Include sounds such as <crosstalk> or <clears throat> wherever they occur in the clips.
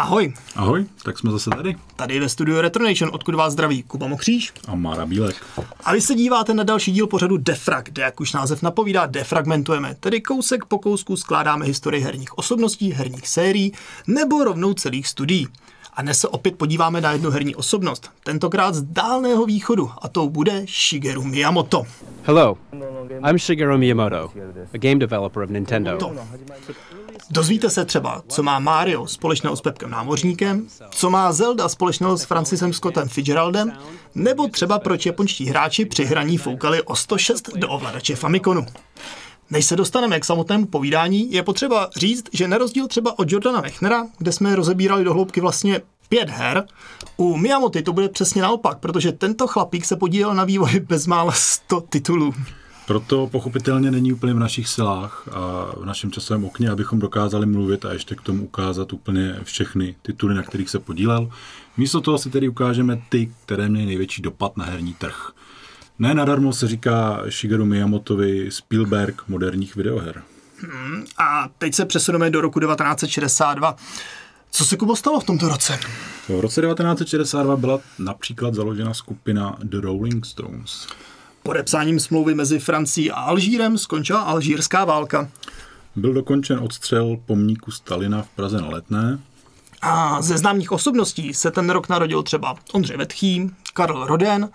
Ahoj. Ahoj, tak jsme zase tady. Tady ve studiu Retronation, odkud vás zdraví Kuba Mokříž. A Mara Bílek. A vy se díváte na další díl pořadu Defrag, kde, jak už název napovídá, defragmentujeme, tedy kousek po kousku skládáme historii herních osobností, herních sérií nebo rovnou celých studií. A dnes se opět podíváme na jednu herní osobnost, tentokrát z dálného východu, a to bude Shigeru Miyamoto. Hello, I'm Shigeru Miyamoto, a game developer of Nintendo. To. Dozvíte se třeba, co má Mario společného s Pepkem Námořníkem, co má Zelda společného s Francisem Scottem Fitzgeraldem, nebo třeba proč japonští hráči při hraní foukali o 106 do ovladače Famiconu. Než se dostaneme k samotnému povídání, je potřeba říct, že na rozdíl třeba od Jordana Mechnera, kde jsme rozebírali do hloubky vlastně pět her, u Miyamoty to bude přesně naopak, protože tento chlapík se podílel na vývoji bezmála 100 titulů. Proto pochopitelně není úplně v našich silách a v našem časovém okně, abychom dokázali mluvit a ještě k tomu ukázat úplně všechny tituly, na kterých se podílel. Místo toho si tedy ukážeme ty, které měly největší dopad na herní trh. Ne nadarmo se říká Shigeru Miyamotovi Spielberg moderních videoher. Hmm, a teď se přesuneme do roku 1962. Co se Kubo stalo v tomto roce? V roce 1962 byla například založena skupina The Rolling Stones. Podepsáním smlouvy mezi Francií a Alžírem skončila alžírská válka. Byl dokončen odstřel pomníku Stalina v Praze na Letné. A ze známých osobností se ten rok narodil třeba Ondřej Vetchý, Karl Roden,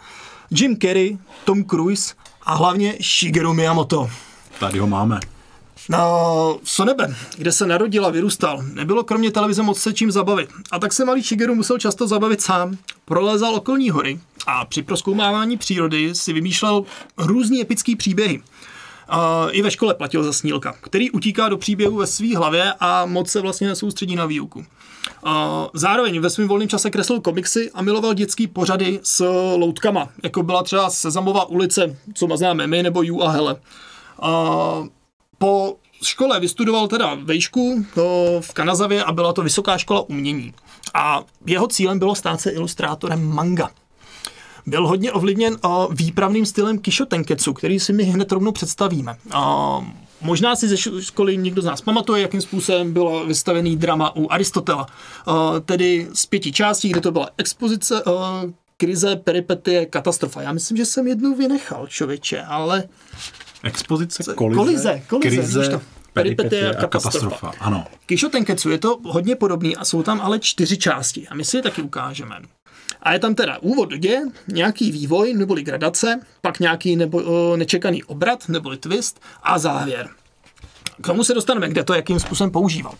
Jim Carrey, Tom Cruise a hlavně Shigeru Miyamoto. Tady ho máme. No, Sonebe, kde se narodil a vyrůstal, nebylo kromě televize moc se čím zabavit. A tak se malý Shigeru musel často zabavit sám. Prolezal okolní hory a při proskoumávání přírody si vymýšlel různý epický příběhy. Uh, I ve škole platil za snílka, který utíká do příběhu ve své hlavě a moc se vlastně nesoustředí na výuku. Zároveň ve svém volném čase kreslil komiksy a miloval dětský pořady s loutkama, jako byla třeba Sezamová ulice, co známe my, nebo Ju a Hele. Po škole vystudoval teda vejšku v Kanazavě a byla to vysoká škola umění. A jeho cílem bylo stát se ilustrátorem manga. Byl hodně ovlivněn výpravným stylem Kisho Tenketsu, který si my hned rovnou představíme. Možná si ze školy někdo z nás pamatuje, jakým způsobem bylo vystavený drama u Aristotela. Tedy z pěti částí, kde to byla expozice, krize, peripetie, katastrofa. Já myslím, že jsem jednu vynechal, člověče, ale Expozice, kolize, kolize, kolize krize, to, peripetie a katastrofa. katastrofa. Ano. Kisho Tenketsu je to hodně podobný a jsou tam ale čtyři části a my si je taky ukážeme. A je tam teda úvod do děje, nějaký vývoj neboli gradace, pak nějaký nebo, o, nečekaný obrat neboli twist a závěr. K tomu se dostaneme, kde to jakým způsobem používal.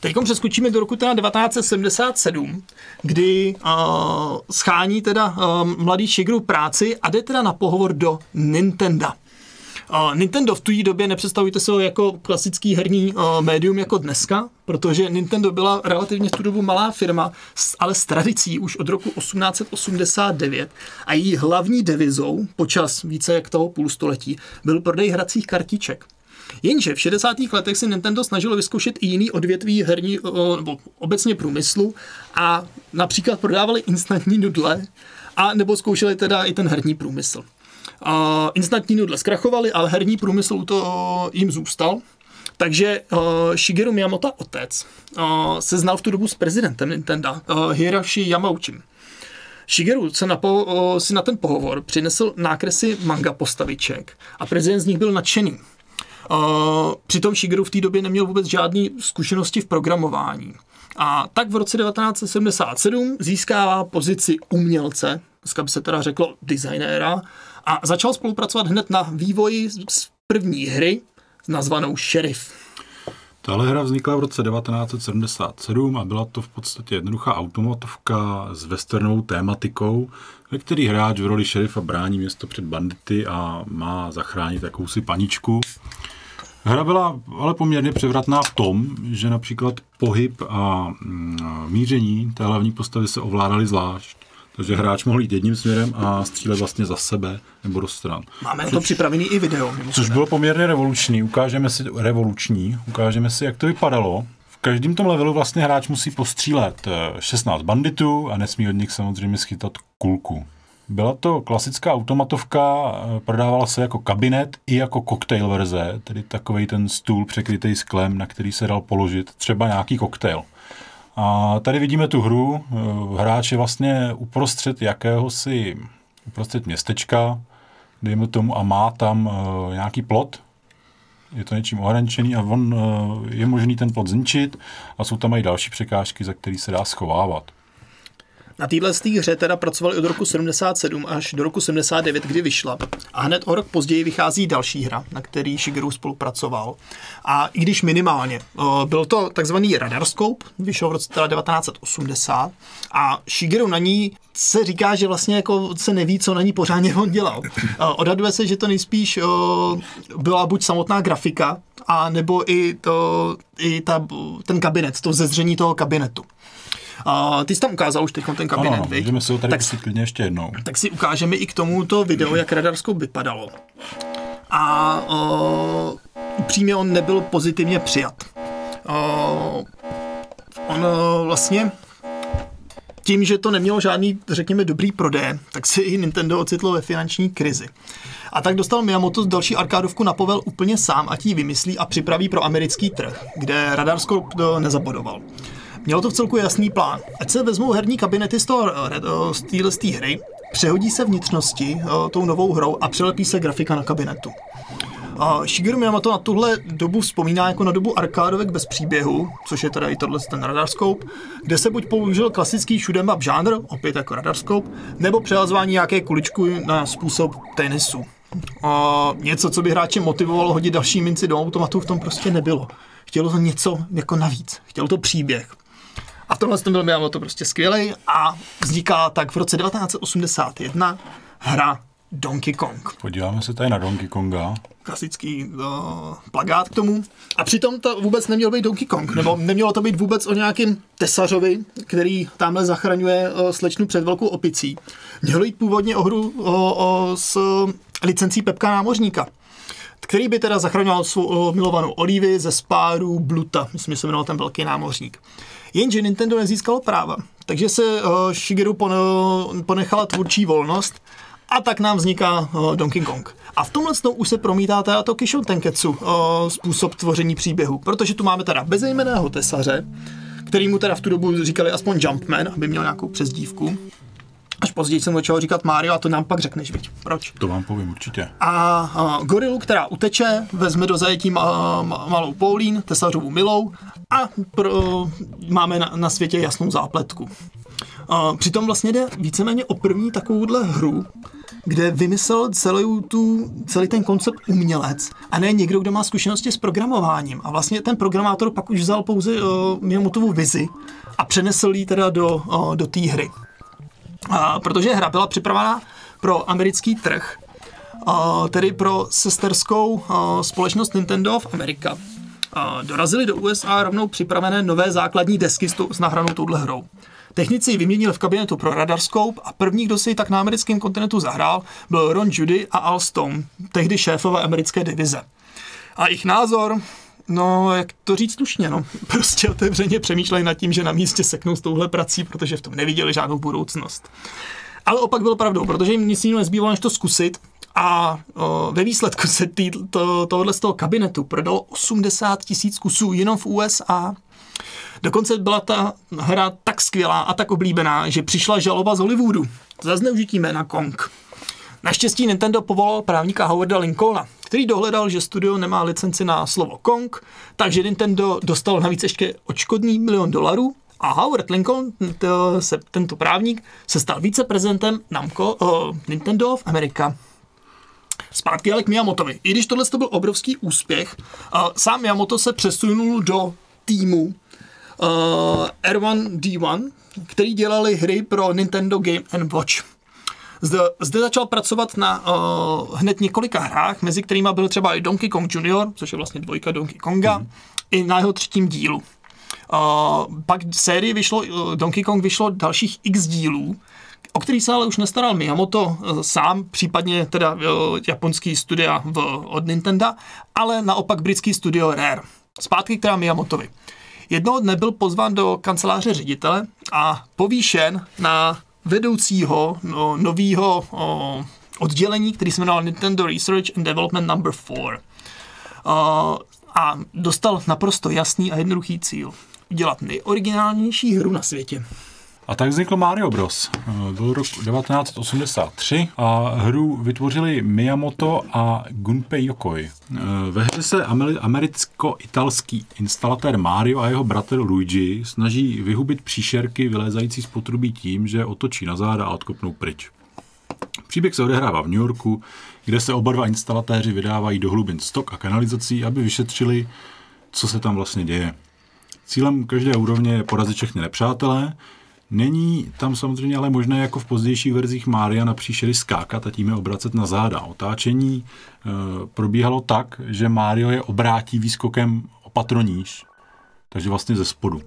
Teď přeskočíme do roku teda 1977, kdy uh, schání teda uh, mladý Shigeru práci a jde teda na pohovor do Nintendo. Nintendo v té době nepředstavujte si ho jako klasický herní médium jako dneska, protože Nintendo byla relativně v tu dobu malá firma, ale s tradicí už od roku 1889 a její hlavní devizou počas více jak toho půlstoletí byl prodej hracích kartiček. Jenže v 60. letech si Nintendo snažilo vyzkoušet i jiný odvětví herní, nebo obecně průmyslu a například prodávali instantní nudle a nebo zkoušeli teda i ten herní průmysl. Uh, instantní nudle zkrachovali, ale herní průmysl to jim zůstal. Takže uh, Shigeru Miyamoto, otec, uh, se znal v tu dobu s prezidentem Nintendo, uh, Hiroshi Yamauchim. Shigeru se na po, uh, si na ten pohovor přinesl nákresy manga postaviček a prezident z nich byl nadšený. Uh, přitom Shigeru v té době neměl vůbec žádné zkušenosti v programování. A tak v roce 1977 získává pozici umělce, dneska by se teda řeklo designéra, a začal spolupracovat hned na vývoji z první hry nazvanou Sheriff. Tahle hra vznikla v roce 1977 a byla to v podstatě jednoduchá automatovka s westernovou tématikou, ve který hráč v roli šerifa brání město před bandity a má zachránit jakousi paničku. Hra byla ale poměrně převratná v tom, že například pohyb a míření té hlavní postavy se ovládaly zvlášť. Takže hráč mohl jít jedním směrem a střílet vlastně za sebe nebo do stran. Máme což, to připravený i video. Což bylo poměrně revoluční. Ukážeme si, revoluční. Ukážeme si, jak to vypadalo. V každém tom levelu vlastně hráč musí postřílet 16 banditů a nesmí od nich samozřejmě schytat kulku. Byla to klasická automatovka, prodávala se jako kabinet i jako koktejl verze, tedy takový ten stůl překrytý sklem, na který se dal položit třeba nějaký koktejl. A tady vidíme tu hru. Hráč je vlastně uprostřed jakéhosi, uprostřed městečka, dejme tomu, a má tam nějaký plot, je to něčím ohraničený a on, je možný ten plot zničit a jsou tam i další překážky, za který se dá schovávat. Na téhle hře teda pracovali od roku 77 až do roku 79, kdy vyšla. A hned o rok později vychází další hra, na který Shigeru spolupracoval. A i když minimálně. Byl to takzvaný Radarscope, vyšel v roce 1980 a Shigeru na ní se říká, že vlastně jako se neví, co na ní pořádně on dělal. Odhaduje se, že to nejspíš byla buď samotná grafika, a nebo i, to, i ta, ten kabinet, to zezření toho kabinetu. A ty jsi tam ukázal už teď ten kabinet, ano, viď? můžeme si ho tady tak, klidně ještě jednou. Tak si ukážeme i k tomuto video, jak radarsko vypadalo. A uh, upřímně on nebyl pozitivně přijat. Uh, on uh, vlastně tím, že to nemělo žádný, řekněme, dobrý prodej, tak si i Nintendo ocitlo ve finanční krizi. A tak dostal Miyamoto další arkádovku na povel úplně sám, ať ji vymyslí a připraví pro americký trh, kde Radarsko nezabodoval. Mělo to v celku jasný plán. Ať se vezmou herní kabinety z, toho, eh, z téhle hry, přehodí se vnitřnosti uh, tou novou hrou a přelepí se grafika na kabinetu. Uh, Shigeru Miyamoto na tuhle dobu vzpomíná jako na dobu arkádovek bez příběhu, což je teda i tohle ten radarscope, kde se buď použil klasický shoot'em up žánr, opět jako radarscope, nebo přehazování nějaké kuličku na způsob tenisu. Uh, něco, co by hráče motivovalo hodit další minci do automatu, v tom prostě nebylo. Chtělo to něco jako navíc. Chtělo to příběh. A v tomhle byl Miyamoto prostě skvělý a vzniká tak v roce 1981 hra Donkey Kong. Podíváme se tady na Donkey Konga. Klasický uh, plagát k tomu. A přitom to vůbec neměl být Donkey Kong, nebo nemělo to být vůbec o nějakým tesařovi, který tamhle zachraňuje uh, slečnu před velkou opicí. Mělo jít původně o hru uh, uh, s licencí Pepka Námořníka který by teda zachraňoval svou milovanou Olivy ze spáru Bluta, myslím, že se jmenoval ten velký námořník. Jenže Nintendo nezískalo práva, takže se uh, Shigeru ponechala tvůrčí volnost a tak nám vzniká uh, Donkey Kong. A v tomhle snou už se promítá teda to Kishou Tenketsu, uh, způsob tvoření příběhu, protože tu máme teda bezejmeného tesaře, který mu teda v tu dobu říkali aspoň Jumpman, aby měl nějakou přezdívku. Až později jsem začal říkat Mario a to nám pak řekneš, viď? Proč? To vám povím určitě. A, a gorilu, která uteče, vezme do zajetí ma, ma, malou Paulín, tesařovou milou a pro, máme na, na světě jasnou zápletku. A přitom vlastně jde víceméně o první takovouhle hru, kde vymyslel celý, tu, celý ten koncept umělec a ne někdo, kdo má zkušenosti s programováním. A vlastně ten programátor pak už vzal pouze uh, Miyamotovu vizi a přenesl ji teda do, uh, do té hry. Protože hra byla připravena pro americký trh, tedy pro sesterskou společnost Nintendo of America. A dorazili do USA rovnou připravené nové základní desky s nahranou touhle hrou. Technici ji vyměnili v kabinetu pro Radarscope a první, kdo si ji tak na americkém kontinentu zahrál, byl Ron Judy a Al Stone, tehdy šéfové americké divize. A jejich názor, No, jak to říct slušně, no. <laughs> Prostě otevřeně přemýšleli nad tím, že na místě seknou s touhle prací, protože v tom neviděli žádnou budoucnost. Ale opak byl pravdou, protože jim nic jiného nezbývalo, než to zkusit. A o, ve výsledku se tý, to, tohle z toho kabinetu prodalo 80 tisíc kusů jenom v USA. Dokonce byla ta hra tak skvělá a tak oblíbená, že přišla žaloba z Hollywoodu za zneužití jména Kong. Naštěstí Nintendo povolal právníka Howarda Lincolna, který dohledal, že studio nemá licenci na slovo Kong, takže Nintendo dostal navíc ještě očkodný milion dolarů a Howard Lincoln, to se, tento právník, se stal viceprezidentem Namco, uh, Nintendo v Amerika. Zpátky ale k Miyamotovi. I když tohle to byl obrovský úspěch, uh, sám Miyamoto se přesunul do týmu uh, R1D1, který dělali hry pro Nintendo Game Watch. Zde, zde začal pracovat na uh, hned několika hrách, mezi kterými byl třeba i Donkey Kong Junior, což je vlastně dvojka Donkey Konga, mm. i na jeho třetím dílu. Uh, pak v sérii vyšlo, uh, Donkey Kong vyšlo dalších x dílů, o který se ale už nestaral Miyamoto uh, sám, případně teda uh, japonský studia v, od Nintendo, ale naopak britský studio Rare. Zpátky k teda Miyamotovi. Jednoho dne byl pozván do kanceláře ředitele a povýšen na vedoucího no, nového oddělení, který se jmenoval Nintendo Research and Development Number 4. Uh, a dostal naprosto jasný a jednoduchý cíl. udělat nejoriginálnější hru na světě. A tak vznikl Mario Bros. Byl rok 1983 a hru vytvořili Miyamoto a Gunpei Yokoi. Ve hře se americko-italský instalatér Mario a jeho bratr Luigi snaží vyhubit příšerky vylézající z potrubí tím, že otočí na záda a odkopnou pryč. Příběh se odehrává v New Yorku, kde se oba dva instalatéři vydávají do hlubin stok a kanalizací, aby vyšetřili, co se tam vlastně děje. Cílem každé úrovně je porazit všechny nepřátelé, Není tam samozřejmě ale možné jako v pozdějších verzích Mária na příšery skákat a tím je obracet na záda. Otáčení e, probíhalo tak, že Mario je obrátí výskokem opatroníž, takže vlastně ze spodu.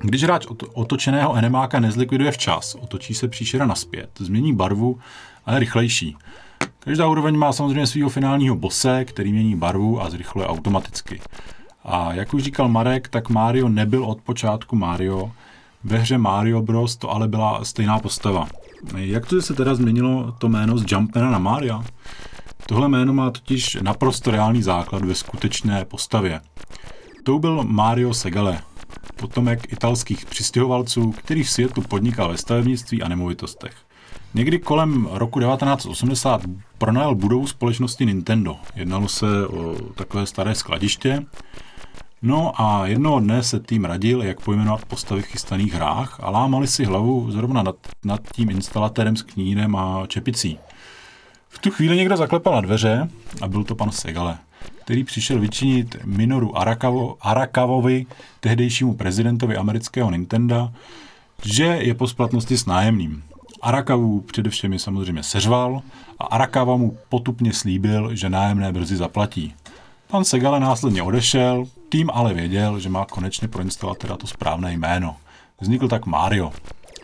Když hráč otočeného enemáka nezlikviduje včas, otočí se příšera naspět, změní barvu a je rychlejší. Každá úroveň má samozřejmě svého finálního bose, který mění barvu a zrychluje automaticky. A jak už říkal Marek, tak Mario nebyl od počátku Mario, ve hře Mario Bros. to ale byla stejná postava. Jak to, se teda změnilo to jméno z Jumpmana na Maria? Tohle jméno má totiž naprosto reálný základ ve skutečné postavě. To byl Mario Segale, potomek italských přistěhovalců, který v světu podnikal ve stavebnictví a nemovitostech. Někdy kolem roku 1980 pronajal budovu společnosti Nintendo. Jednalo se o takové staré skladiště, No a jednoho dne se tým radil, jak pojmenovat postavy v chystaných hrách a lámali si hlavu zrovna nad, nad tím instalatérem s knínem a čepicí. V tu chvíli někdo zaklepal na dveře a byl to pan Segale, který přišel vyčinit Minoru Arakavo, Arakavovi, tehdejšímu prezidentovi amerického Nintendo, že je po splatnosti s nájemným. Arakavu především je samozřejmě seřval a Arakava mu potupně slíbil, že nájemné brzy zaplatí. Pan Segale následně odešel, tým ale věděl, že má konečně pro instalatéra to správné jméno. Vznikl tak Mario.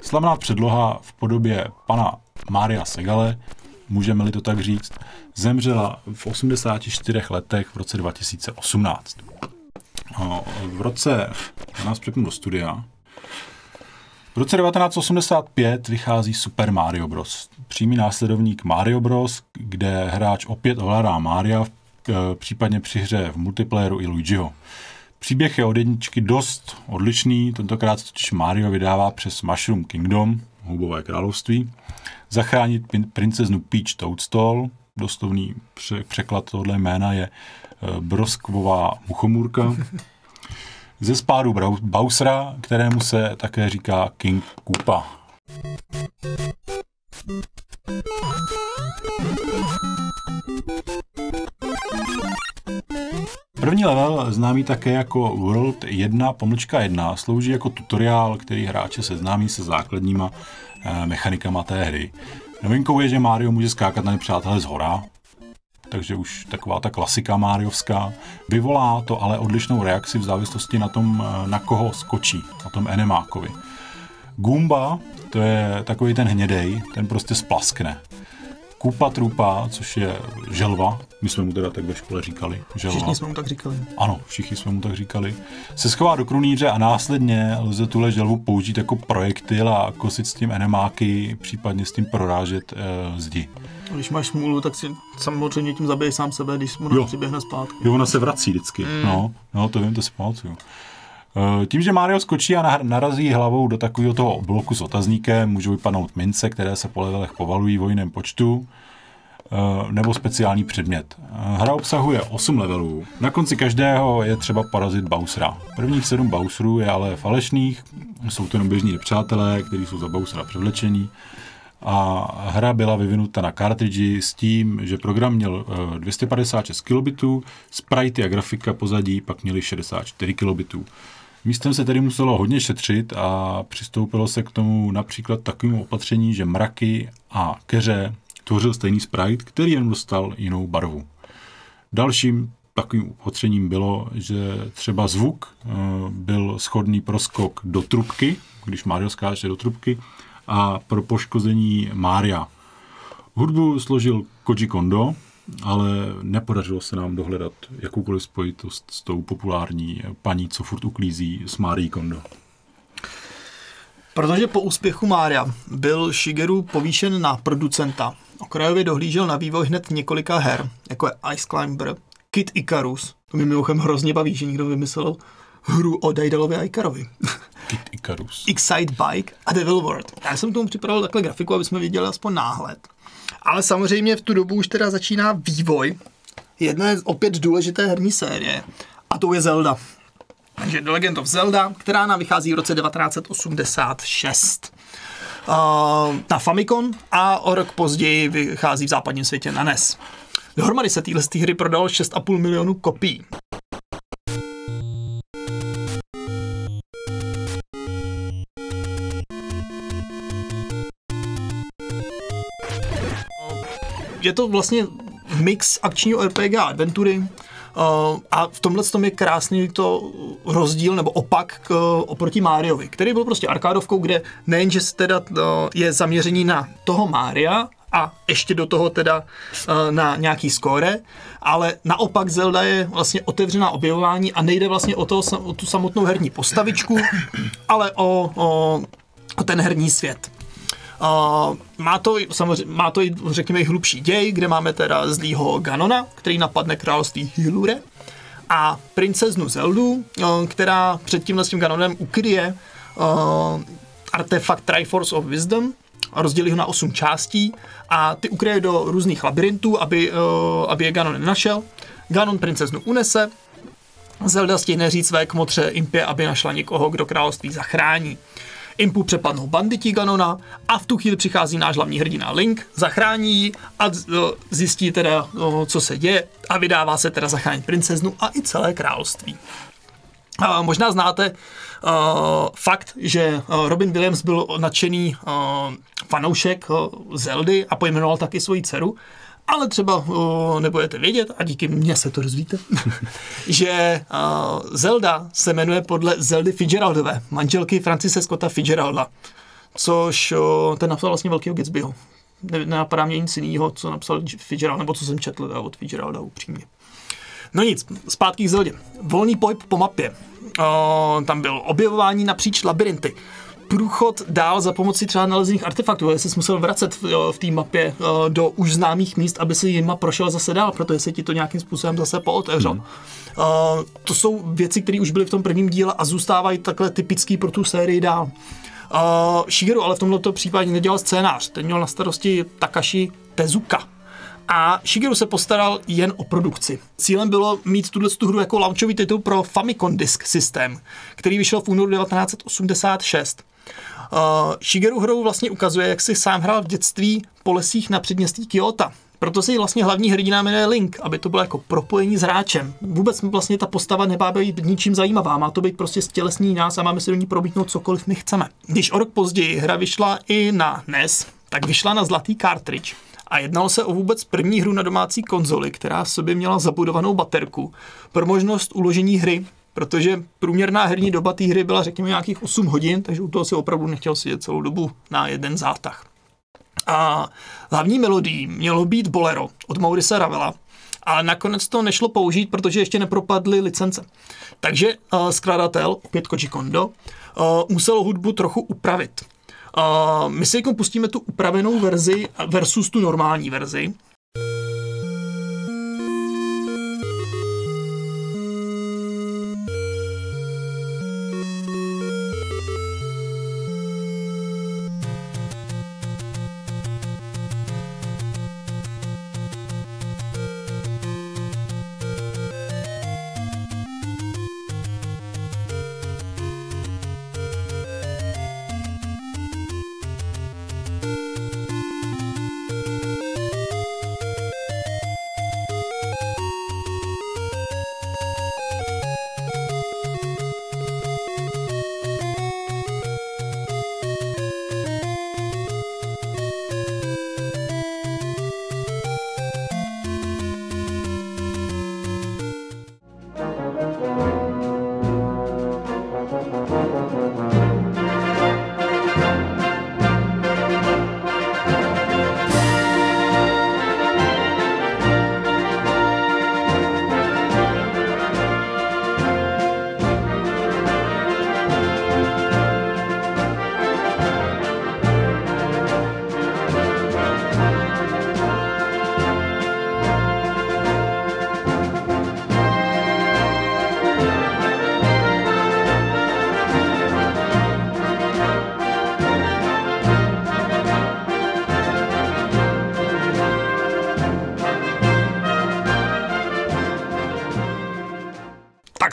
Slavná předloha v podobě pana Maria Segale, můžeme-li to tak říct, zemřela v 84 letech v roce 2018. V roce, já nás přepnu do studia, v roce 1985 vychází Super Mario Bros. Přímý následovník Mario Bros., kde hráč opět ovládá Maria v Eh, případně při hře v multiplayeru i Luigiho. Příběh je od jedničky dost odlišný, tentokrát totiž Mario vydává přes Mushroom Kingdom, hubové království, zachránit princeznu Peach Toadstool, doslovný překlad tohle jména je eh, broskvová muchomůrka, ze spádu Bowsera, kterému se také říká King Koopa. První level, známý také jako World 1 pomlčka 1, slouží jako tutoriál, který hráče seznámí se základníma eh, mechanikama té hry. Novinkou je, že Mario může skákat na nepřátelé z hora, takže už taková ta klasika Mariovská. Vyvolá to ale odlišnou reakci v závislosti na tom, eh, na koho skočí, na tom enemákovi. Goomba, to je takový ten hnědej, ten prostě splaskne. Kupa trupa, což je želva, my jsme mu teda tak ve škole říkali. Želva. Všichni jsme mu tak říkali. Ano, všichni jsme mu tak říkali. Se schová do krunýře a následně lze tuhle želvu použít jako projektil a kosit s tím enemáky, případně s tím prorážet e, zdi. Když máš smůlu, tak si samozřejmě tím zabiješ sám sebe, když mu přiběhne zpátky. Jo, ona se vrací vždycky. Mm. No, no, to vím, to si pamatuju. Eh, tím, že Mario skočí a narazí hlavou do takového toho bloku s otazníkem, můžou vypadnout mince, které se po levelech povalují v jiném počtu, eh, nebo speciální předmět. Eh, hra obsahuje 8 levelů. Na konci každého je třeba porazit Bowsera. Prvních 7 Bowserů je ale falešných, jsou to jenom běžní nepřátelé, kteří jsou za Bowsera převlečení. A hra byla vyvinuta na kartridži s tím, že program měl 256 kilobitů, sprite a grafika pozadí pak měly 64 kilobitů. Místem se tedy muselo hodně šetřit a přistoupilo se k tomu například takovým opatření, že mraky a keře tvořil stejný sprite, který jen dostal jinou barvu. Dalším takovým opatřením bylo, že třeba zvuk eh, byl schodný pro skok do trubky, když Mario skáče do trubky, a pro poškození Mária. Hudbu složil Koji Kondo, ale nepodařilo se nám dohledat jakoukoliv spojitost s tou populární paní, co furt uklízí s Marie Kondo. Protože po úspěchu Mária byl Shigeru povýšen na producenta. Okrajově dohlížel na vývoj hned několika her, jako je Ice Climber, Kid Icarus. To mi mimochodem hrozně baví, že někdo vymyslel hru o Daedalovi a Ikarovi. <laughs> Kid Icarus. Excite Bike a Devil World. Já jsem k tomu připravil takhle grafiku, aby jsme viděli aspoň náhled. Ale samozřejmě v tu dobu už teda začíná vývoj jedné opět důležité herní série a to je Zelda. Takže The Legend of Zelda, která nám vychází v roce 1986 uh, na Famicom a o rok později vychází v západním světě na NES. Dohromady se téhle hry prodalo 6,5 milionů kopií. Je to vlastně mix akčního RPG a adventury, Uh, a v tomhle tom je krásný to rozdíl nebo opak k, oproti Máriovi, který byl prostě arkádovkou, kde nejenže teda uh, je zaměření na toho Mária, a ještě do toho teda uh, na nějaký skóre, ale naopak Zelda je vlastně otevřená objevování a nejde vlastně o, to, o tu samotnou herní postavičku, ale o, o, o ten herní svět. Uh, má to, samozřejmě, má to i, řekněme, hlubší děj, kde máme teda zlýho Ganona, který napadne království Hylure a princeznu Zeldu, uh, která před tímhle s tím Ganonem ukryje uh, artefakt Triforce of Wisdom, a rozdělí ho na osm částí a ty ukryje do různých labirintů, aby, uh, aby je Ganon nenašel. Ganon princeznu unese, Zelda stihne říct své kmotře Impě, aby našla někoho, kdo království zachrání. Impu přepadnou banditi Ganona a v tu chvíli přichází náš hlavní hrdina Link, zachrání ji a zjistí teda, co se děje a vydává se teda zachránit princeznu a i celé království. A možná znáte uh, fakt, že Robin Williams byl nadšený uh, fanoušek uh, Zeldy a pojmenoval taky svoji dceru ale třeba uh, nebudete vědět, a díky mně se to rozvíte, <laughs> že uh, Zelda se jmenuje podle Zeldy Fitzgeraldové, manželky Francise Scotta Fitzgeralda, což uh, ten napsal vlastně velkého Gatsbyho. Ne, nenapadá mě nic jiného, co napsal Fitzgerald, nebo co jsem četl od Fitzgeralda upřímně. No nic, zpátky k Zeldě. Volný pohyb po mapě. Uh, tam bylo objevování napříč labirinty průchod dál za pomoci třeba nalezených artefaktů, jestli jsi musel vracet v, v té mapě eh, do už známých míst, aby si jima prošel zase dál, protože se ti to nějakým způsobem zase pootevřel. Hmm. Uh, to jsou věci, které už byly v tom prvním díle a zůstávají takhle typický pro tu sérii dál. Uh, Shigeru ale v tomto případě nedělal scénář, ten měl na starosti Takashi Tezuka. A Shigeru se postaral jen o produkci. Cílem bylo mít tuhle tu hru jako launchový titul pro Famicom Disk systém, který vyšel v únoru 1986. Uh, Shigeru hrou vlastně ukazuje, jak si sám hrál v dětství po lesích na předměstí Kyoto. Proto se vlastně hlavní hrdina jmenuje Link, aby to bylo jako propojení s hráčem. Vůbec vlastně ta postava nemá být ničím zajímavá, má to být prostě stělesní nás a máme si do ní probítnout cokoliv my chceme. Když o rok později hra vyšla i na NES, tak vyšla na zlatý cartridge. A jednalo se o vůbec první hru na domácí konzoli, která v sobě měla zabudovanou baterku pro možnost uložení hry protože průměrná herní doba té hry byla řekněme nějakých 8 hodin, takže u toho si opravdu nechtěl sedět celou dobu na jeden zátah. A hlavní melodií mělo být Bolero od Maurice Ravela, ale nakonec to nešlo použít, protože ještě nepropadly licence. Takže uh, skladatel, opět Koji Kondo, uh, musel hudbu trochu upravit. Uh, my si pustíme tu upravenou verzi versus tu normální verzi.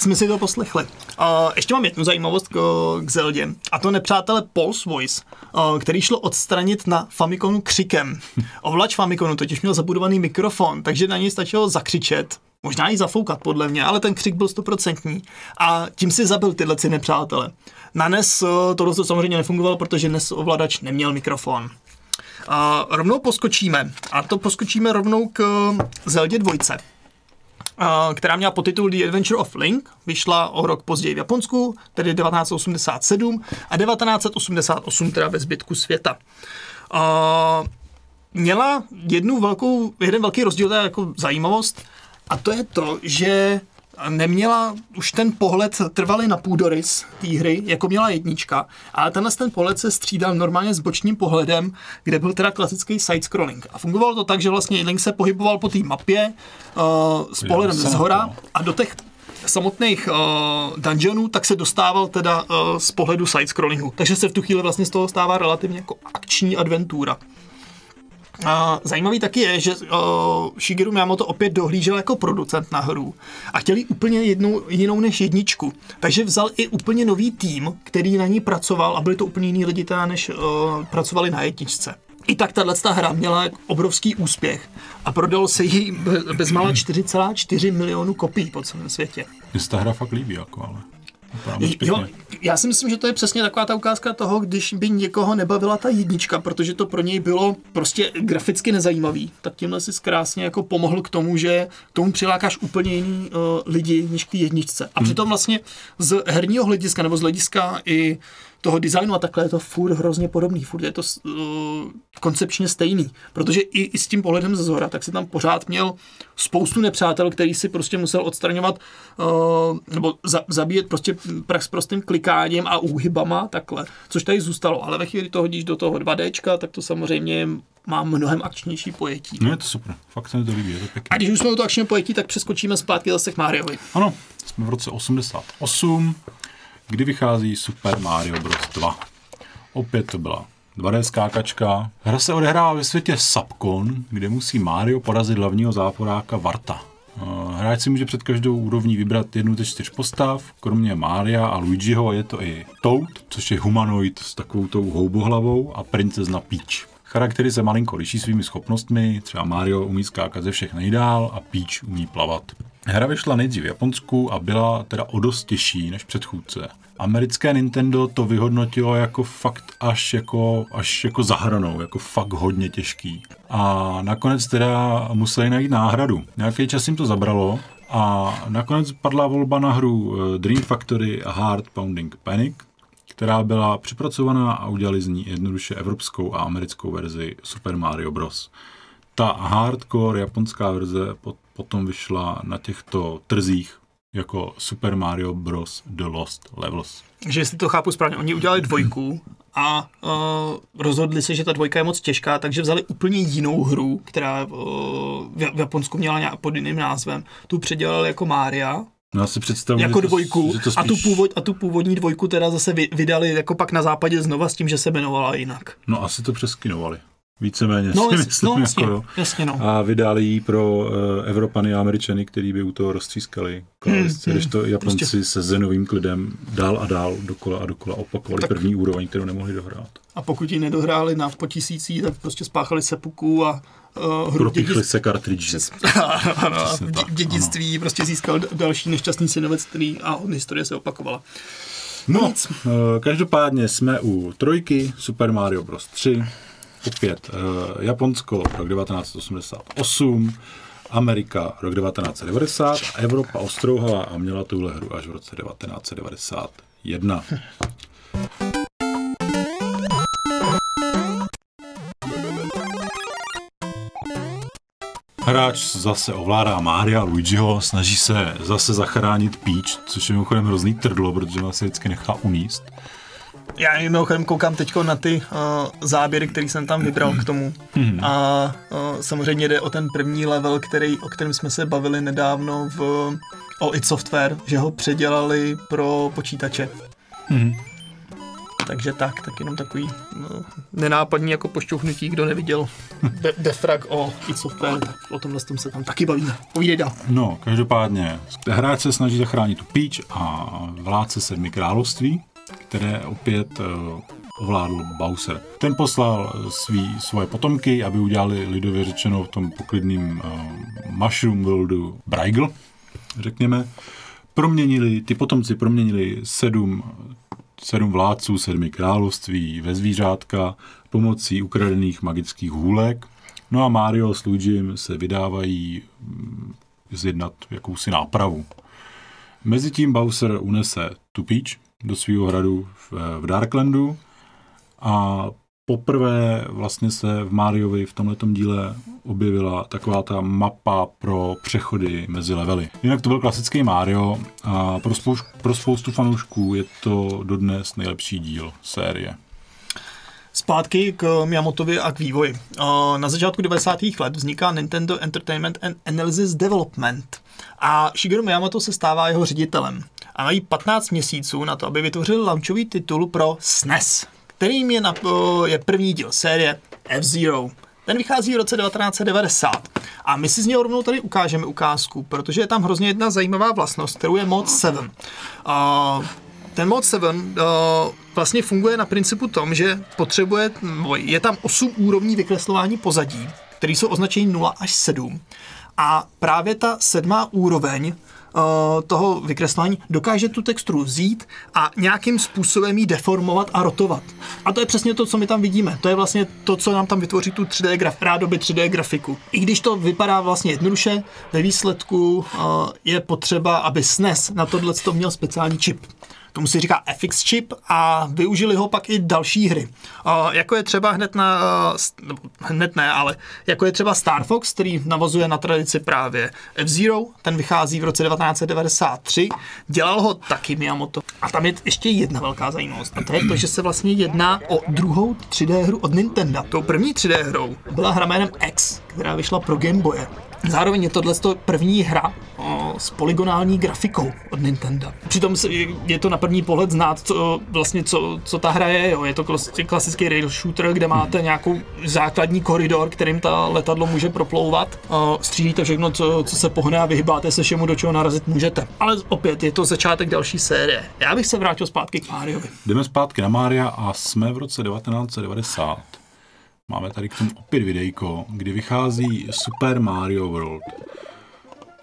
Jsme si to poslechli. Uh, ještě mám jednu zajímavost k, k Zeldě. A to nepřátelé Pulse Voice, uh, který šlo odstranit na Famiconu křikem. <laughs> Ovlač Famiconu totiž měl zabudovaný mikrofon, takže na něj stačilo zakřičet, možná i zafoukat podle mě, ale ten křik byl stoprocentní. A tím si zabil tyhle si nepřátele. Na NES uh, tohle to samozřejmě nefungovalo, protože NES ovladač neměl mikrofon. A rovnou poskočíme. A to poskočíme rovnou k Zeldě dvojce která měla podtitul The Adventure of Link, vyšla o rok později v Japonsku, tedy 1987 a 1988 teda ve zbytku světa. Měla jednu velkou, jeden velký rozdíl, teda jako zajímavost, a to je to, že neměla už ten pohled trvalý na půdorys té hry, jako měla jednička, ale tenhle ten pohled se střídal normálně s bočním pohledem, kde byl teda klasický side-scrolling. A fungovalo to tak, že vlastně Link se pohyboval po té mapě uh, s pohledem z hora a do těch samotných uh, dungeonů, tak se dostával teda uh, z pohledu side-scrollingu. Takže se v tu chvíli vlastně z toho stává relativně jako akční adventura. Uh, zajímavý taky je, že uh, Shigeru Miyamoto opět dohlížel jako producent na hru a chtěli úplně jednou, jinou než jedničku. Takže vzal i úplně nový tým, který na ní pracoval a byli to úplně jiní lidi, teda, než uh, pracovali na jedničce. I tak tahle hra měla obrovský úspěch a prodalo se jí bezmála 4,4 milionu kopií po celém světě. Mně se ta hra fakt líbí, jako ale. Jo, já si myslím, že to je přesně taková ta ukázka toho, když by někoho nebavila ta jednička, protože to pro něj bylo prostě graficky nezajímavý, tak tímhle si krásně jako pomohl k tomu, že k tomu přilákáš úplně jiný uh, lidi než k jedničce. A hmm. přitom vlastně z herního hlediska nebo z hlediska i toho designu a takhle je to furt hrozně podobný, furt je to uh, koncepčně stejný, protože i, i s tím pohledem ze zhora, tak si tam pořád měl spoustu nepřátel, který si prostě musel odstraňovat uh, nebo za, zabíjet prostě s prostým klikáním a úhybama, takhle, což tady zůstalo, ale ve chvíli to hodíš do toho 2Dčka, tak to samozřejmě má mnohem akčnější pojetí. No je to super, fakt se mi to líbí, je to pěkný. A když už jsme u toho akčního pojetí, tak přeskočíme zpátky zase k Mariovi. Ano, jsme v roce 88, kdy vychází Super Mario Bros. 2. Opět to byla 2D skákačka. Hra se odehrává ve světě Sapkon, kde musí Mario porazit hlavního záporáka Varta. Eh, hráč si může před každou úrovní vybrat jednu ze čtyř postav, kromě Mária a Luigiho je to i Toad, což je humanoid s takovou tou houbohlavou a princezna Peach. Charaktery se malinko liší svými schopnostmi, třeba Mario umí skákat ze všech nejdál a Peach umí plavat. Hra vyšla nejdřív v Japonsku a byla teda o dost těžší než předchůdce. Americké Nintendo to vyhodnotilo jako fakt až jako, až jako zahranou, jako fakt hodně těžký. A nakonec teda museli najít náhradu. Nějaký čas jim to zabralo a nakonec padla volba na hru eh, Dream Factory Hard Pounding Panic, která byla přepracovaná a udělali z ní jednoduše evropskou a americkou verzi Super Mario Bros. Ta hardcore japonská verze potom vyšla na těchto trzích jako Super Mario Bros. The Lost Levels. Že jestli to chápu správně, oni udělali dvojku a uh, rozhodli se, že ta dvojka je moc těžká, takže vzali úplně jinou hru, která uh, v, Japonsku měla nějak pod jiným názvem. Tu předělali jako Mária, No, já si představuji, jako dvojku že to, že to spíš... a, tu původ, a tu původní dvojku teda zase vydali jako pak na západě znova s tím, že se jmenovala jinak. No asi to přeskinovali. Víceméně no, si myslím, no, jasně, jako, jo. jasně, no. A vydali ji pro uh, Evropany a Američany, který by u toho roztřískali. Hmm, když to Japonci prostě... se zenovým klidem dál a dál dokola a dokola opakovali tak. první úroveň, kterou nemohli dohrát. A pokud ji nedohráli na po tisící, tak prostě spáchali sepuku a uh, hru dědictví. se kartridži. <laughs> ano, v <laughs> dědictví ano. prostě získal další nešťastný synovec, který a historie se opakovala. No, nic. Uh, každopádně jsme u trojky Super Mario Bros. 3 opět uh, Japonsko rok 1988, Amerika rok 1990 a Evropa ostrouhala a měla tuhle hru až v roce 1991. Hráč zase ovládá Mária Luigiho, snaží se zase zachránit Peach, což je mimochodem hrozný trdlo, protože vás se vždycky nechá uníst. Já mimochodem koukám teď na ty uh, záběry, který jsem tam vybral k tomu. Hmm. A uh, samozřejmě jde o ten první level, který, o kterém jsme se bavili nedávno v o It Software, že ho předělali pro počítače. Hmm. Takže tak, tak jenom takový no, nenápadný jako pošťouhnutí, kdo neviděl de- Defrag o id Software, tak o tomhle tom se tam taky bavíme. Povídej dál. No, každopádně, hráč se snaží zachránit tu Peach a vládce sedmi království, které opět uh, ovládl Bowser. Ten poslal svý, svoje potomky, aby udělali lidově řečeno v tom poklidným uh, Mushroom Worldu Braigl, řekněme. Proměnili, ty potomci proměnili sedm, sedm vládců sedmi království ve zvířátka pomocí ukradených magických hůlek. No a Mario s Luigim se vydávají mm, zjednat jakousi nápravu. Mezitím Bowser unese tu Peach do svého hradu v, v Darklandu a poprvé vlastně se v Mariovi v tomto díle objevila taková ta mapa pro přechody mezi levely. Jinak to byl klasický Mario a pro, spoustu, pro spoustu fanoušků je to dodnes nejlepší díl série. Zpátky k Miyamotovi a k vývoji. Na začátku 90. let vzniká Nintendo Entertainment and Analysis Development a Shigeru Miyamoto se stává jeho ředitelem. A mají 15 měsíců na to, aby vytvořili launchový titul pro SNES, kterým je, na, je první díl série F-Zero. Ten vychází v roce 1990. A my si z něho rovnou tady ukážeme ukázku, protože je tam hrozně jedna zajímavá vlastnost, kterou je mod 7. Uh, ten mod 7 uh, vlastně funguje na principu tom, že potřebuje, je tam 8 úrovní vykreslování pozadí, které jsou označeny 0 až 7. A právě ta sedmá úroveň toho vykreslení dokáže tu texturu vzít a nějakým způsobem ji deformovat a rotovat. A to je přesně to, co my tam vidíme. To je vlastně to, co nám tam vytvoří tu 3D graf, rádoby 3D grafiku. I když to vypadá vlastně jednoduše, ve výsledku uh, je potřeba, aby SNES na tohle měl speciální čip tomu se říká FX chip a využili ho pak i další hry. Uh, jako je třeba hned na, uh, hned ne, ale jako je třeba Star Fox, který navazuje na tradici právě F-Zero, ten vychází v roce 1993, dělal ho taky Miyamoto. A tam je ještě jedna velká zajímavost, a to je to, že se vlastně jedná o druhou 3D hru od Nintendo. Tou první 3D hrou byla hra jménem X, která vyšla pro Game Boy. Zároveň je tohle první hra o, s polygonální grafikou od Nintendo. Přitom je to na první pohled znát, co, vlastně, co, co ta hra je. Jo. Je to klasický rail shooter, kde máte nějakou základní koridor, kterým ta letadlo může proplouvat. Střílíte všechno, co, co se pohne a vyhybáte se všemu, do čeho narazit můžete. Ale opět je to začátek další série. Já bych se vrátil zpátky k Mariovi. Jdeme zpátky na Mária a jsme v roce 1990. Máme tady k tomu opět videjko, kdy vychází Super Mario World.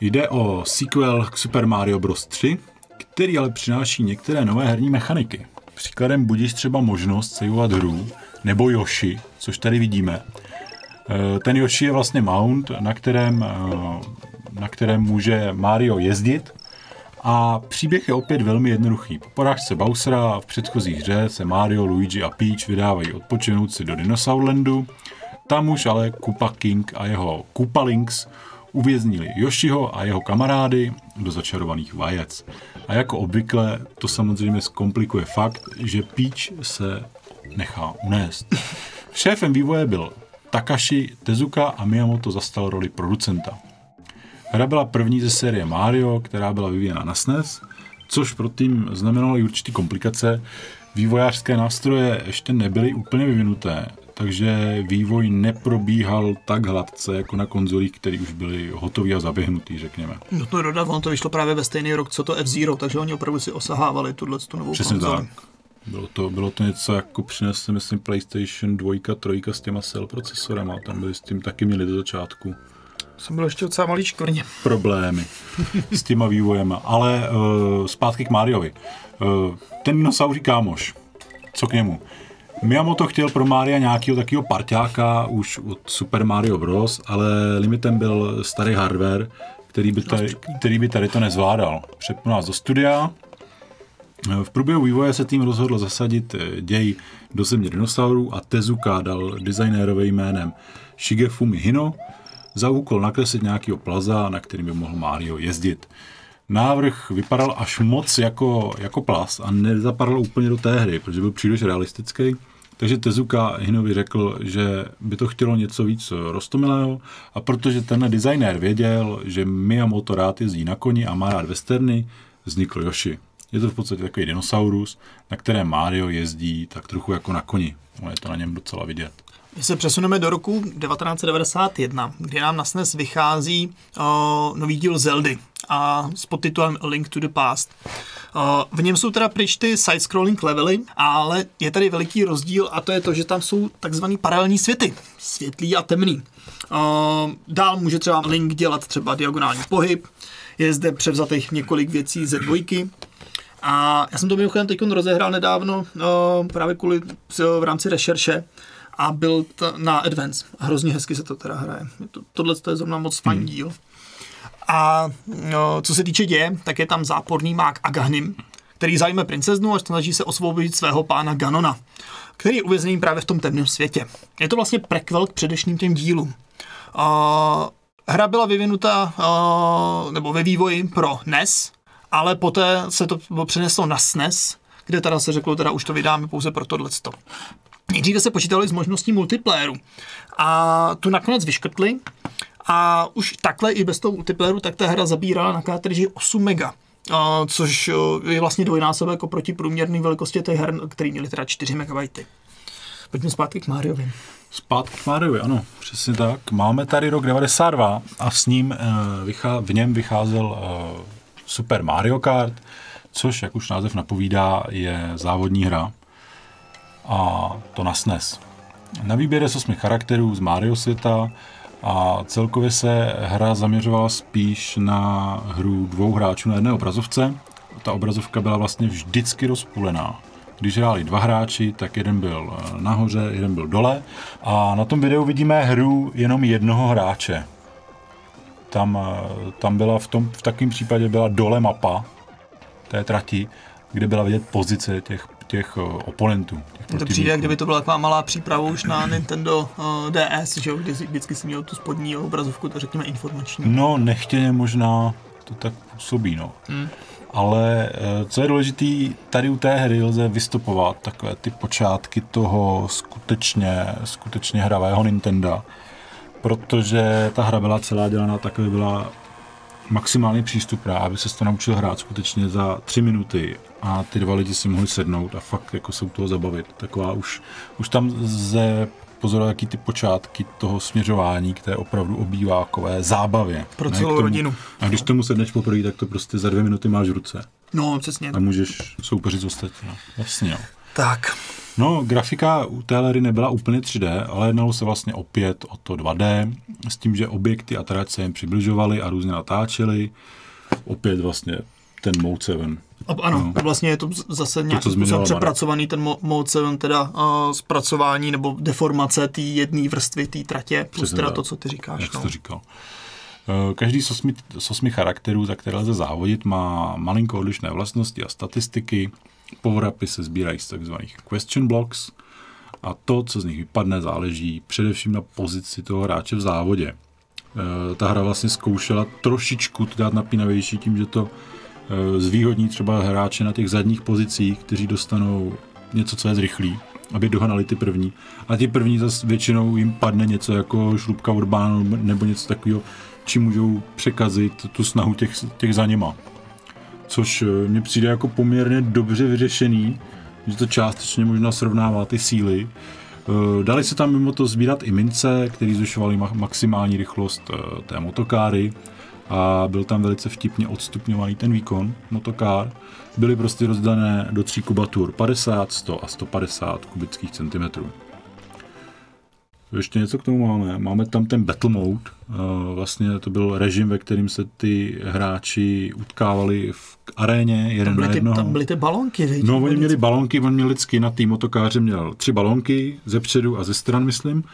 Jde o sequel k Super Mario Bros. 3, který ale přináší některé nové herní mechaniky. Příkladem budíš třeba možnost saveovat hru, nebo Yoshi, což tady vidíme. E, ten Yoshi je vlastně mount, na kterém, e, na kterém může Mario jezdit a příběh je opět velmi jednoduchý. Po porážce Bowsera v předchozí hře se Mario, Luigi a Peach vydávají odpočinout si do Dinosaurlandu. Tam už ale Koopa King a jeho Koopa Links uvěznili Yoshiho a jeho kamarády do začarovaných vajec. A jako obvykle to samozřejmě zkomplikuje fakt, že Peach se nechá unést. Šéfem vývoje byl Takashi Tezuka a Miyamoto zastal roli producenta. Hra byla první ze série Mario, která byla vyvíjena na SNES, což pro tým znamenalo i určitý komplikace. Vývojářské nástroje ještě nebyly úplně vyvinuté, takže vývoj neprobíhal tak hladce jako na konzolích, které už byly hotové a zaběhnutý, řekněme. No to dodat, ono to vyšlo právě ve stejný rok, co to F-Zero, takže oni opravdu si osahávali tuhle tu novou Přesně konzoli. tak. Bylo to, bylo to něco jako přinesli, myslím, PlayStation 2, 3 s těma cell procesorama, tam byli s tím taky měli do začátku jsem byl ještě docela malý škvrně. <laughs> Problémy s těma vývojem. Ale uh, zpátky k Mariovi. Uh, ten dinosauří kámoš, co k němu? Miyamoto chtěl pro Maria nějakého takového parťáka už od Super Mario Bros., ale limitem byl starý hardware, který by, tady, který by tady to nezvládal. Přepnul nás do studia. V průběhu vývoje se tým rozhodl zasadit děj do země dinosaurů a Tezuka dal designérovi jménem Shigefumi Hino, za úkol nakreslit nějakého plaza, na kterým by mohl Mario jezdit. Návrh vypadal až moc jako, jako plas a nezapadl úplně do té hry, protože byl příliš realistický. Takže Tezuka Hinovi řekl, že by to chtělo něco víc rostomilého a protože ten designér věděl, že Miyamoto rád jezdí na koni a má rád westerny, vznikl Yoshi. Je to v podstatě takový dinosaurus, na kterém Mario jezdí tak trochu jako na koni. No, je to na něm docela vidět. My se přesuneme do roku 1991, kdy nám na SNES vychází uh, nový díl Zeldy a s podtitulem Link to the Past. Uh, v něm jsou teda pryč ty side-scrolling levely, ale je tady veliký rozdíl a to je to, že tam jsou takzvaný paralelní světy, světlý a temný. Uh, dál může třeba Link dělat třeba diagonální pohyb, je zde převzatých několik věcí ze dvojky, a já jsem to mimochodem teď rozehrál nedávno uh, právě kvůli v rámci rešerše a byl to na Advance. Hrozně hezky se to teda hraje. To, tohle je zrovna moc fajn hmm. díl. A no, co se týče děje, tak je tam záporný mák Agahnim, který zajme princeznu a snaží se osvobodit svého pána Ganona, který je uvězněný právě v tom temném světě. Je to vlastně prequel k předešlým těm dílům. Uh, hra byla vyvinuta uh, nebo ve vývoji pro NES, ale poté se to přeneslo na SNES, kde teda se řeklo, teda už to vydáme pouze pro tohleto. Nejdříve se počítali s možností multiplayeru a tu nakonec vyškrtli a už takhle i bez toho multiplayeru tak ta hra zabírala na kartridži 8 mega. Uh, což je vlastně dvojnásobek jako proti průměrné velikosti těch her, které měly teda 4 MB. Pojďme zpátky k Mariovi. Zpátky k Mariovi, ano, přesně tak. Máme tady rok 92 a s ním uh, v něm vycházel uh, Super Mario Kart, což, jak už název napovídá, je závodní hra a to na SNES. Na výběr z osmi charakterů z Mario světa a celkově se hra zaměřovala spíš na hru dvou hráčů na jedné obrazovce. Ta obrazovka byla vlastně vždycky rozpůlená. Když hráli dva hráči, tak jeden byl nahoře, jeden byl dole. A na tom videu vidíme hru jenom jednoho hráče. Tam, tam byla v, tom, v takovém případě byla dole mapa té trati, kde byla vidět pozice těch těch uh, oponentů. Těch to přijde, kdyby to byla taková malá příprava už na Nintendo uh, DS, že jo, kdy vždycky si měl tu spodní obrazovku, to řekněme informační. No, nechtěně možná to tak působí, no. Hmm. Ale uh, co je důležité, tady u té hry lze vystupovat takové ty počátky toho skutečně, skutečně hravého Nintendo, protože ta hra byla celá dělaná tak, aby byla maximálně přístupná, aby se to naučil hrát skutečně za tři minuty a ty dva lidi si mohli sednout a fakt jako se u toho zabavit. Taková už, už tam ze pozorovat, jaký ty počátky toho směřování k té opravdu obývákové zábavě. Pro celou tomu, rodinu. A když tomu sedneš poprvé, tak to prostě za dvě minuty máš v ruce. No, přesně. A můžeš soupeřit s ostatní. No. Jasně, jo. Tak. No, grafika u té hry nebyla úplně 3D, ale jednalo se vlastně opět o to 2D, s tím, že objekty a trať se jim přibližovaly a různě natáčely. Opět vlastně ten Mode 7. A, ano, no. vlastně je to zase nějakým způsobem přepracovaný ten Mode 7, teda uh, zpracování nebo deformace té jedné vrstvy té tratě, plus teda to, co ty říkáš. Jak no. to říkal. Uh, každý z osmi, z osmi charakterů, za které lze závodit, má malinko odlišné vlastnosti a statistiky. Power se sbírají z takzvaných question blocks a to, co z nich vypadne, záleží především na pozici toho hráče v závodě. Uh, ta hra vlastně zkoušela trošičku to dát napínavější tím, že to Eh, zvýhodní třeba hráče na těch zadních pozicích, kteří dostanou něco, co je zrychlý, aby dohnali ty první. A ti první zase většinou jim padne něco jako šlubka urbánu nebo něco takového, čím můžou překazit tu snahu těch, těch za něma. Což eh, mně přijde jako poměrně dobře vyřešený, že to částečně možná srovnává ty síly. Eh, dali se tam mimo to sbírat i mince, které zvyšovaly maximální rychlost té motokáry a byl tam velice vtipně odstupňovaný ten výkon motokár. Byly prostě rozdané do tří kubatur 50, 100 a 150 kubických centimetrů. Ještě něco k tomu máme. Máme tam ten battle mode. Eh, vlastně to byl režim, ve kterým se ty hráči utkávali v aréně jeden tam na jednoho. Ty, tam byly ty balonky. Vědě, no, oni měli balonky, on měl vždycky na tým motokáře měl tři balonky, ze předu a ze stran, myslím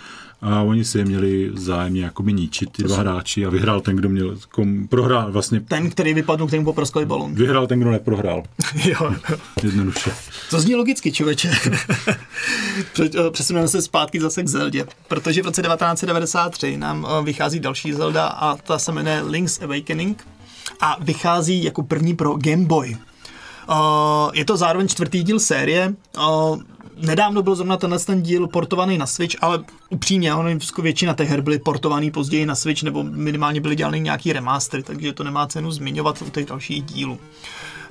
a oni si je měli zájemně jakoby ničit, ty dva hráči a vyhrál ten, kdo měl, kom, prohrál vlastně. Ten, který vypadl, který mu popraskal balon. Vyhrál ten, kdo neprohrál. <laughs> jo. Jednoduše. To zní logicky, člověče. <laughs> Eh, přesuneme se zpátky zase k Zeldě, protože v roce 1993 nám eh, vychází další Zelda a ta se jmenuje Link's Awakening a vychází jako první pro Game Boy. Uh, je to zároveň čtvrtý díl série. Uh, nedávno byl zrovna tenhle ten díl portovaný na Switch, ale upřímně, ono, většina těch her byly portovaný později na Switch, nebo minimálně byly dělány nějaký remastery, takže to nemá cenu zmiňovat u těch dalších dílů.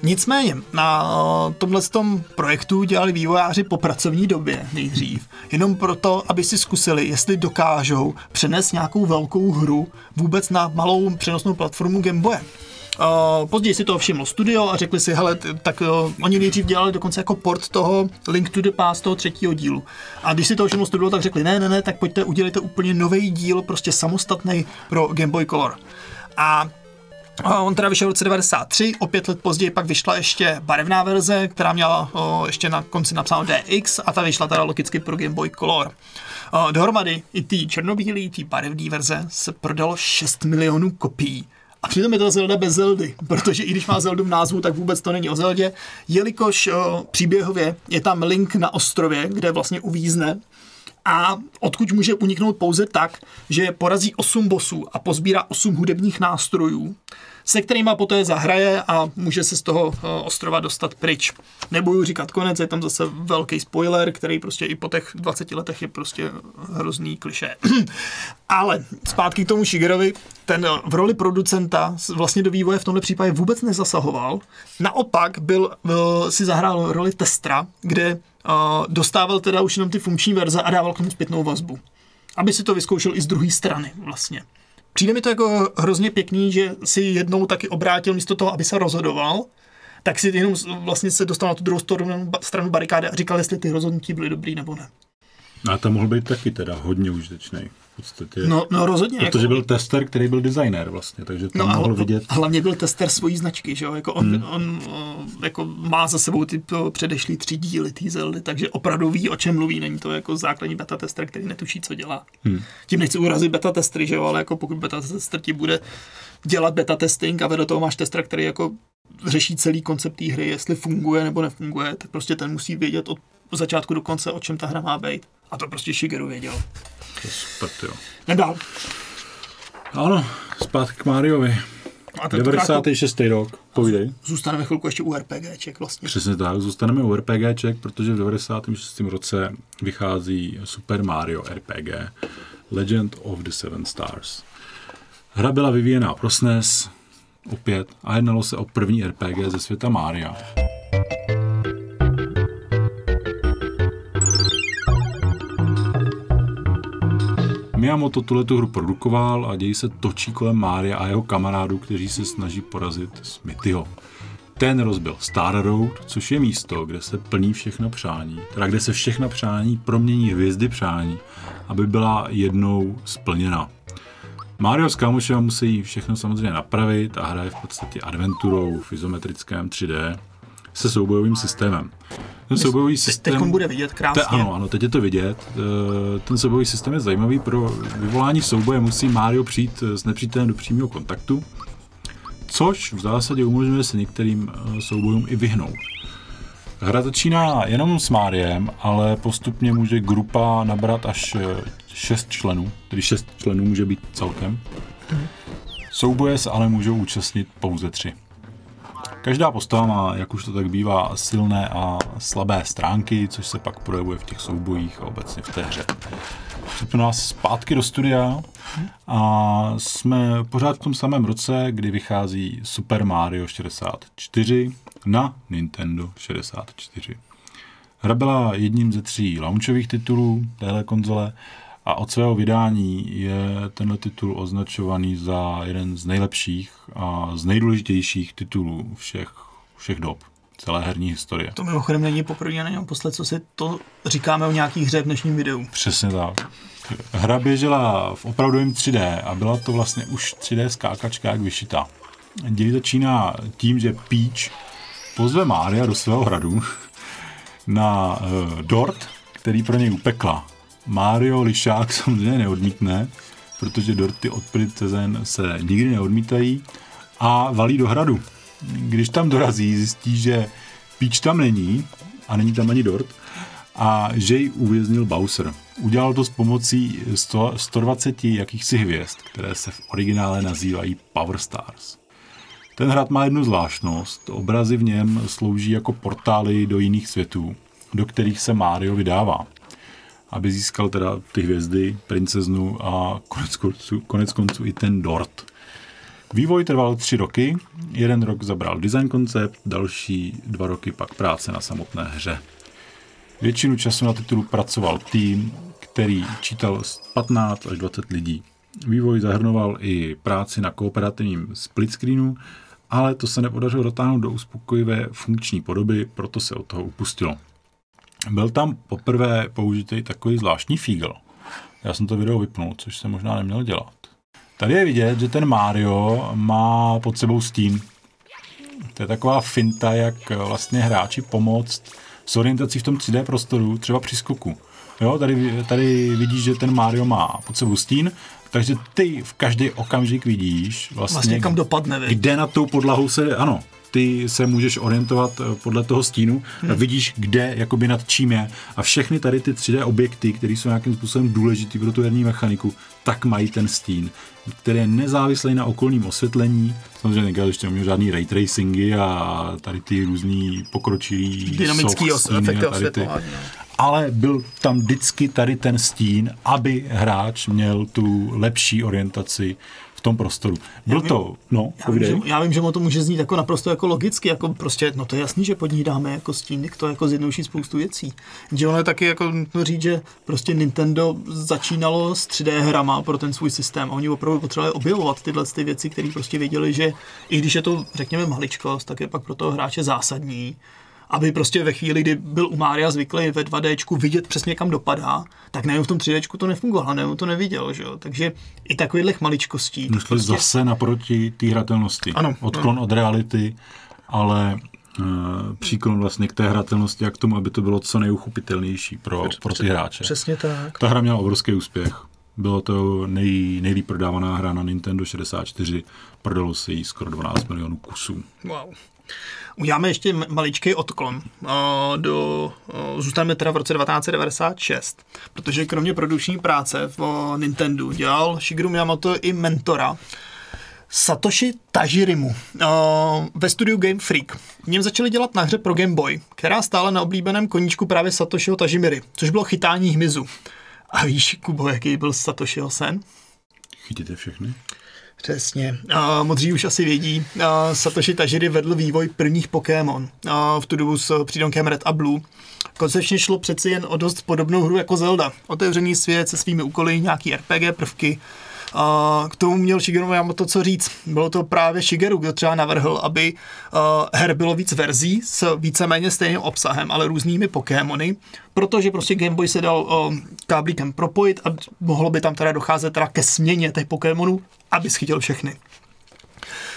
Nicméně, na tomhle tom projektu dělali vývojáři po pracovní době nejdřív, jenom proto, aby si zkusili, jestli dokážou přenést nějakou velkou hru vůbec na malou přenosnou platformu Game Boy. Uh, později si to všimlo studio a řekli si, hele, tak uh, oni nejdřív dělali dokonce jako port toho Link to the Past toho třetího dílu. A když si to všimlo studio, tak řekli, ne, ne, ne, tak pojďte, udělejte úplně nový díl, prostě samostatný pro Game Boy Color. A On teda vyšel v roce 93, o pět let později pak vyšla ještě barevná verze, která měla o, ještě na konci napsáno DX a ta vyšla teda logicky pro Game Boy Color. O, dohromady i ty černobílý, ty barevné verze se prodalo 6 milionů kopií. A přitom je to Zelda bez Zeldy, protože i když má Zeldu v názvu, tak vůbec to není o Zeldě, jelikož o, příběhově je tam Link na ostrově, kde vlastně uvízne a odkud může uniknout pouze tak, že porazí 8 bosů a pozbírá 8 hudebních nástrojů, se kterými poté zahraje a může se z toho eh, ostrova dostat pryč. Nebudu říkat konec, je tam zase velký spoiler, který prostě i po těch 20 letech je prostě hrozný kliše. <clears throat> Ale zpátky k tomu Shigerovi, ten v roli producenta vlastně do vývoje v tomto případě vůbec nezasahoval. Naopak byl, byl si zahrál roli testra, kde uh, dostával teda už jenom ty funkční verze a dával k tomu zpětnou vazbu. Aby si to vyzkoušel i z druhé strany vlastně. Přijde mi to jako hrozně pěkný, že si jednou taky obrátil místo toho, aby se rozhodoval, tak si jenom vlastně se dostal na tu druhou stranu, stranu barikády a říkal, jestli ty rozhodnutí byly dobrý nebo ne. A to mohl být taky teda hodně užitečný podstatě. No, no rozhodně. Protože jako... byl tester, který byl designer vlastně, takže tam no, mohl hl- vidět. Hlavně byl tester svojí značky, že jo? Jako on, hmm. on, jako má za sebou ty předešlý tři díly té Zeldy, takže opravdu ví, o čem mluví. Není to jako základní beta tester, který netuší, co dělá. Hmm. Tím nechci urazit beta testry, že jo? Ale jako pokud beta tester ti bude dělat beta testing a vedle toho máš testera, který jako řeší celý koncept té hry, jestli funguje nebo nefunguje, tak prostě ten musí vědět od začátku do konce, o čem ta hra má být. A to prostě Shigeru věděl. To je super, jo. Nedal. Ano, zpátky k Mariovi. A 96. rok, povídej. Zůstaneme chvilku ještě u RPGček vlastně. Přesně tak, zůstaneme u RPGček, protože v 96. roce vychází Super Mario RPG Legend of the Seven Stars. Hra byla vyvíjená pro SNES, opět, a jednalo se o první RPG ze světa Mária. Miyamoto tuhle tu hru produkoval a děj se točí kolem Mária a jeho kamarádů, kteří se snaží porazit Smithyho. Ten rozbil Star Road, což je místo, kde se plní všechno přání, teda kde se všechna přání promění hvězdy přání, aby byla jednou splněna. Mario s kámošem musí všechno samozřejmě napravit a hraje v podstatě adventurou v izometrickém 3D se soubojovým systémem. Ten soubojový systém... Teď bude vidět krásně. Te, ano, ano, teď je to vidět. Eh, ten soubojový systém je zajímavý. Pro vyvolání souboje musí Mario přijít s nepřítelem do přímého kontaktu, což v zásadě umožňuje se některým eh, soubojům i vyhnout. Hra začíná jenom s Máriem, ale postupně může grupa nabrat až 6 eh, členů, tedy 6 členů může být celkem. Souboje se ale můžou účastnit pouze tři. Každá postava má, jak už to tak bývá, silné a slabé stránky, což se pak projevuje v těch soubojích a obecně v té hře. Připnu nás zpátky do studia a jsme pořád v tom samém roce, kdy vychází Super Mario 64 na Nintendo 64. Hra byla jedním ze tří launchových titulů téhle konzole a od svého vydání je tenhle titul označovaný za jeden z nejlepších a z nejdůležitějších titulů všech, všech dob celé herní historie. To mimochodem není poprvé ani naposled, co si to říkáme o nějakých hře v dnešním videu. Přesně tak. Hra běžela v opravdovém 3D a byla to vlastně už 3D skákačka jak vyšitá. Dělí začíná tím, že Peach pozve Mária do svého hradu na uh, dort, který pro něj upekla. Mario Lišák samozřejmě neodmítne, protože dorty od Princezen se nikdy neodmítají a valí do hradu. Když tam dorazí, zjistí, že Peach tam není a není tam ani dort a že ji uvěznil Bowser. Udělal to s pomocí 100, 120 jakýchsi hvězd, které se v originále nazývají Power Stars. Ten hrad má jednu zvláštnost. Obrazy v něm slouží jako portály do jiných světů, do kterých se Mario vydává aby získal teda ty hvězdy, princeznu a konec konců, konec konců i ten dort. Vývoj trval tři roky, jeden rok zabral design koncept, další dva roky pak práce na samotné hře. Většinu času na titulu pracoval tým, který čítal 15 až 20 lidí. Vývoj zahrnoval i práci na kooperativním split screenu, ale to se nepodařilo dotáhnout do uspokojivé funkční podoby, proto se od toho upustilo. Byl tam poprvé použitý takový zvláštní fígl. Já jsem to video vypnul, což se možná neměl dělat. Tady je vidět, že ten Mario má pod sebou stín. To je taková finta, jak vlastně hráči pomoct s orientací v tom 3D prostoru, třeba při skoku. Jo, tady, tady vidíš, že ten Mario má pod sebou stín, takže ty v každý okamžik vidíš vlastně, vlastně kam dopadne, vy. kde na tou podlahu se, ano, ty se můžeš orientovat eh, podle toho stínu hmm. a vidíš, kde, jakoby nad čím je. A všechny tady ty 3D objekty, které jsou nějakým způsobem důležitý pro tu herní mechaniku, tak mají ten stín, který je nezávislý na okolním osvětlení. Samozřejmě nedělal ještě neměl žádný ray tracingy a tady ty různý pokročilý dynamický efekty osvětlování. No. Ale byl tam vždycky tady ten stín, aby hráč měl tu lepší orientaci tom prostoru. Byl já to, no, já vím, že, já vím, že mu to může znít jako naprosto jako logicky, jako prostě, no to je jasný, že pod ní dáme jako stín, to jako zjednouší spoustu věcí. Že ono je taky jako nutno říct, že prostě Nintendo začínalo s 3D hrama pro ten svůj systém a oni opravdu potřebovali objevovat tyhle ty věci, které prostě věděli, že i když je to, řekněme, maličkost, tak je pak pro toho hráče zásadní aby prostě ve chvíli, kdy byl u Mária zvyklý ve 2D vidět přesně kam dopadá, tak najednou v tom 3D to nefungovalo, najednou to neviděl, že jo? Takže i takových maličkostí. Šli prostě... zase naproti té hratelnosti. Ano. Odklon ano. od reality, ale uh, příklon vlastně k té hratelnosti a k tomu, aby to bylo co nejuchopitelnější pro, pro ty hráče. Přesně tak. Ta hra měla obrovský úspěch. Bylo to nej, nejlíp prodávaná hra na Nintendo 64. Prodalo se jí skoro 12 milionů kusů. Wow. Uděláme ještě maličký odklon. Do, zůstaneme teda v roce 1996, protože kromě produkční práce v Nintendo dělal Shigeru Miyamoto i mentora Satoshi Tajirimu ve studiu Game Freak. V něm začali dělat na hře pro Game Boy, která stála na oblíbeném koníčku právě Satoshiho Tajimiry, což bylo chytání hmyzu. A víš, Kubo, jaký byl Satoshiho sen? Chytíte všechny? Přesně. A modří už asi vědí. A Satoshi Tajiri vedl vývoj prvních Pokémon a v tu dobu s přídomkem Red a Blue. Koncepčně šlo přeci jen o dost podobnou hru jako Zelda. Otevřený svět se svými úkoly, nějaký RPG prvky, a k tomu měl Shigeru Miyamoto co říct. Bylo to právě Shigeru, kdo třeba navrhl, aby uh, her bylo víc verzí s víceméně stejným obsahem, ale různými Pokémony, protože prostě Game Boy se dal uh, káblíkem propojit a mohlo by tam teda docházet teda ke směně těch Pokémonů, aby schytil všechny.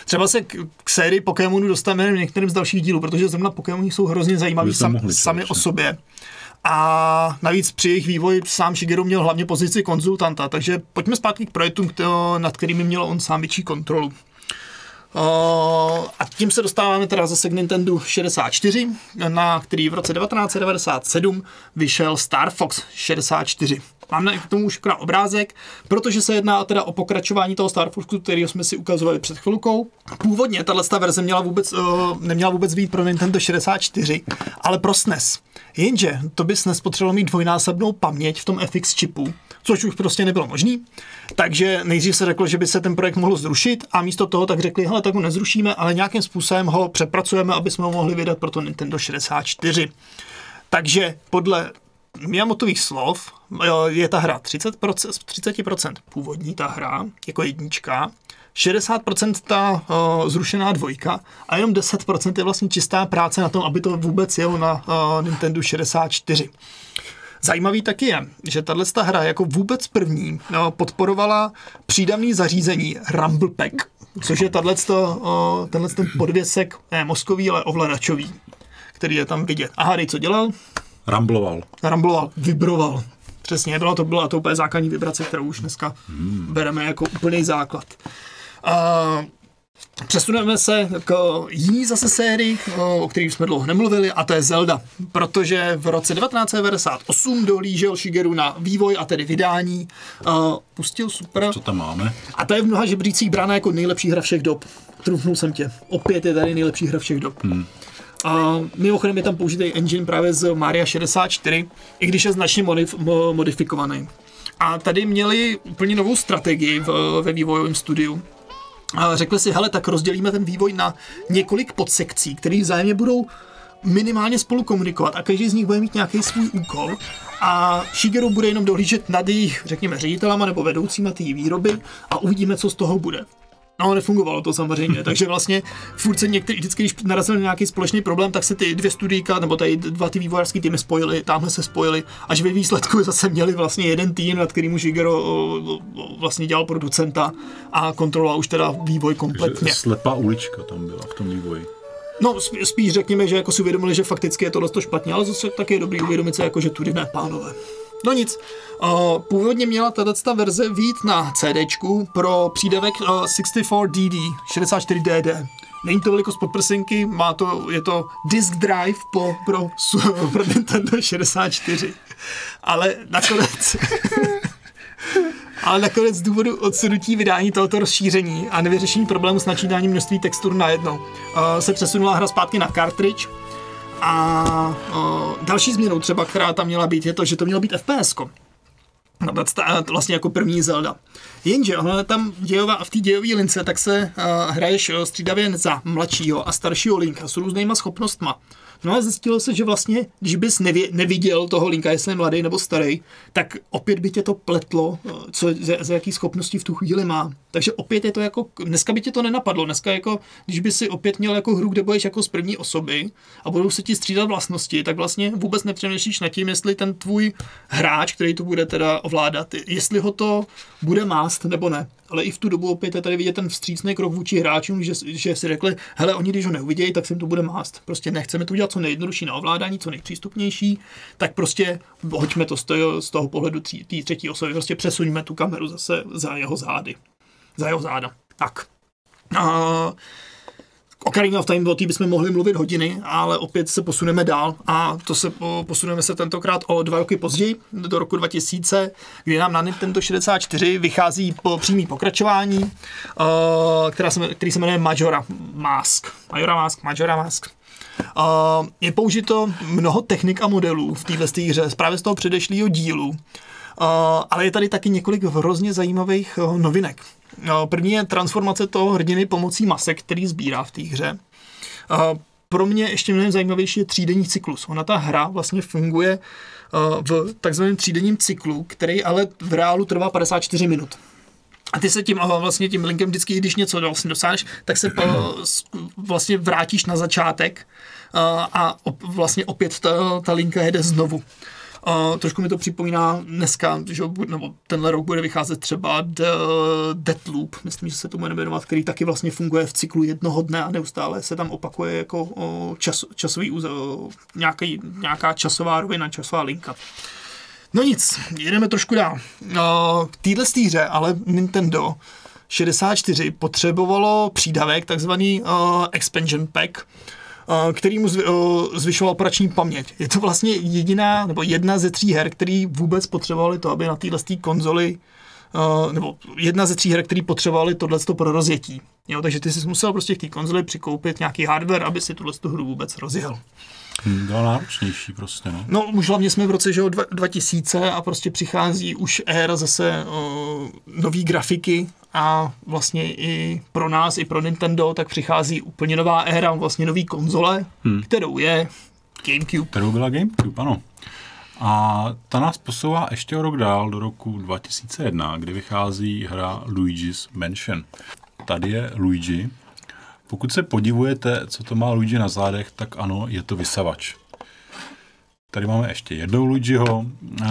Třeba se k, k sérii Pokémonů dostaneme v některým z dalších dílů, protože zrovna Pokémony jsou hrozně zajímaví sam, sami o sobě. A navíc při jejich vývoji sám Shigeru měl hlavně pozici konzultanta, takže pojďme zpátky k projektům, nad kterými měl on sám větší kontrolu. a tím se dostáváme teda zase k Nintendo 64, na který v roce 1997 vyšel Star Fox 64. Máme k tomu už akorát obrázek, protože se jedná teda o pokračování toho Star Foxu, který jsme si ukazovali před chvilkou. Původně tato verze měla vůbec, uh, neměla vůbec být pro Nintendo 64, ale pro SNES. Jenže to by SNES potřeboval mít dvojnásobnou paměť v tom FX čipu, což už prostě nebylo možné. Takže nejdřív se řeklo, že by se ten projekt mohl zrušit a místo toho tak řekli, hele, tak ho nezrušíme, ale nějakým způsobem ho přepracujeme, aby jsme ho mohli vydat pro to Nintendo 64. Takže podle Miyamotových slov je ta hra 30%, 30% původní ta hra, jako jednička, 60% ta uh, zrušená dvojka a jenom 10% je vlastně čistá práce na tom, aby to vůbec jelo na uh, Nintendo 64. Zajímavý taky je, že tahle hra jako vůbec první no, podporovala přídavný zařízení Rumble Pack, což je tato, uh, tenhle ten podvěsek, ne mozkový, ale ovladačový, který je tam vidět. A hádej, co dělal? Rambloval. Rambloval, vibroval. Přesně, byla to, byla to úplně základní vibrace, kterou už dneska hmm. bereme jako úplný základ. A Přesuneme se k jiný zase sérii, o kterých jsme dlouho nemluvili, a to je Zelda. Protože v roce 1998 dolížel Shigeru na vývoj a tedy vydání. Pustil super. Co tam máme? A to je v mnoha žebřících brána jako nejlepší hra všech dob. Trufnul jsem tě. Opět je tady nejlepší hra všech dob. Hmm. A mimochodem je tam použitý engine právě z Maria 64, i když je značně modif- modifikovaný. A tady měli úplně novou strategii v, ve vývojovém studiu. a řekli si, hele, tak rozdělíme ten vývoj na několik podsekcí, které vzájemně budou minimálně spolu komunikovat a každý z nich bude mít nějaký svůj úkol a Shigeru bude jenom dohlížet nad jejich, řekněme, ředitelama nebo vedoucíma té výroby a uvidíme, co z toho bude. No, nefungovalo to samozřejmě, takže vlastně furt se některý, vždycky, když narazil na nějaký společný problém, tak se ty dvě studijka, nebo tady dva ty vývojářské týmy spojily, tamhle se spojili, až ve výsledku <laughs> zase měli vlastně jeden tým, nad kterým Shigeru vlastně dělal producenta a kontroloval už teda vývoj kompletně. Takže slepá ulička tam byla v tom vývoji. No, spíš řekněme, že jako si uvědomili, že fakticky je to dost špatně, ale zase taky je dobrý uvědomit se, jako, že tudy ne, pánové. No nic, původně měla tato verze vít na CD pro přídavek uh, 64DD, 64DD. Není to velikost podprsenky, má to, je to disk drive po, pro, <laughs> pro Nintendo 64. Ale nakonec... <laughs> ale nakonec z důvodu odsunutí vydání tohoto rozšíření a nevyřešení problému s načítáním množství textur najednou uh, se přesunula hra zpátky na cartridge a uh, další změnou třeba, která tam měla být, je to, že to mělo být FPS. No, vlastně jako první Zelda. Jenže ono tam dějová, v té dějové lince tak se uh, hraješ střídavě za mladšího a staršího Linka s různýma schopnostma. No a zjistilo se, že vlastně, když bys nevě, neviděl toho linka, jestli je mladý nebo starý, tak opět by tě to pletlo, eh, co, za, za jaký schopnosti v tu chvíli má. Takže opět je to jako, dneska by tě to nenapadlo, dneska jako, když by si opět měl jako hru, kde budeš jako z první osoby a budou se ti střídat vlastnosti, tak vlastně vůbec nepřemýšlíš nad tím, jestli ten tvůj hráč, který to bude teda ovládat, jestli ho to bude mást nebo ne ale i v tu dobu opět je tady vidět ten vstřícný krok vůči hráčům, že, že si řekli, hele, oni když ho neuvidějí, tak se jim to bude mást. Prostě nechceme to udělat co nejjednodušší na ovládání, co nejpřístupnější, tak prostě hoďme to z toho, z toho pohledu té třetí osoby, prostě přesuňme tu kameru zase za jeho zády. Za jeho záda. Tak. Uh, Ocarina of Time, o té bychom mohli mluvit hodiny, ale opět se posuneme dál a to se posuneme se tentokrát o dva roky později, do roku 2000, kdy nám na Nintendo 64 vychází po přímý pokračování, která se, který se jmenuje Majora Mask. Majora Mask, Majora Mask. Je použito mnoho technik a modelů v této hře, právě z toho předešlého dílu. Uh, ale je tady taky několik hrozně zajímavých uh, novinek. No, první je transformace toho hrdiny pomocí masek, který sbírá v té hře. Pro mě ještě mnohem zajímavější je třídenní cyklus. Ona ta hra vlastně funguje v takzvaném třídenním cyklu, který ale v reálu trvá 54 minut. A ty se tím vlastně tím linkem vždycky, když něco vlastně dosáhneš, tak se vlastně vrátíš na začátek a vlastně opět ta, ta linka jede znovu. Uh, trošku mi to připomíná dneska, že nebo tenhle rok bude vycházet třeba The Deathloop, myslím, že se tomu jmenovat, který taky vlastně funguje v cyklu jednoho dne a neustále se tam opakuje jako uh, čas, časový uh, nějaký, nějaká časová rovina, časová linka. No nic, jedeme trošku dál. K téhle hře ale Nintendo 64 potřebovalo přídavek, takzvaný uh, expansion pack, který mu zvyšoval operační paměť. Je to vlastně jediná, nebo jedna ze tří her, který vůbec potřebovali to, aby na téhle konzoli nebo jedna ze tří her, který potřebovali tohle pro rozjetí. Jo, takže ty jsi musel prostě k té konzoli přikoupit nějaký hardware, aby si tuhle hru vůbec rozjel. Bylo náročnější prostě, no. No, už hlavně jsme v roce že 2000 a prostě přichází už éra zase uh, nový grafiky a vlastně i pro nás, i pro Nintendo, tak přichází úplně nová éra, vlastně nový konzole, hmm. kterou je GameCube. Kterou byla GameCube, ano. A ta nás posouvá ještě o rok dál, do roku 2001, kdy vychází hra Luigi's Mansion. Tady je Luigi, pokud se podivujete, co to má Luigi na zádech, tak ano, je to vysavač. Tady máme ještě jednou Luigiho. Eh,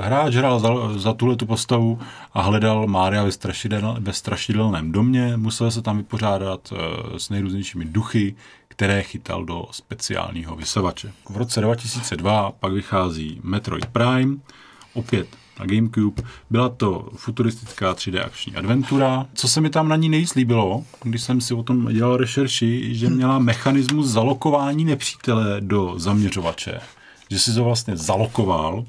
hráč hrál za, za tuhle tu postavu a hledal Mária ve, strašidel, ve strašidelném domě. Musel se tam vypořádat eh, s nejrůznějšími duchy, které chytal do speciálního vysavače. V roce 2002 pak vychází Metroid Prime, opět na GameCube. Byla to futuristická 3D akční adventura. Co se mi tam na ní nejvíc líbilo, když jsem si o tom dělal rešerši, že měla mechanismus zalokování nepřítele do zaměřovače. Že si to vlastně zalokoval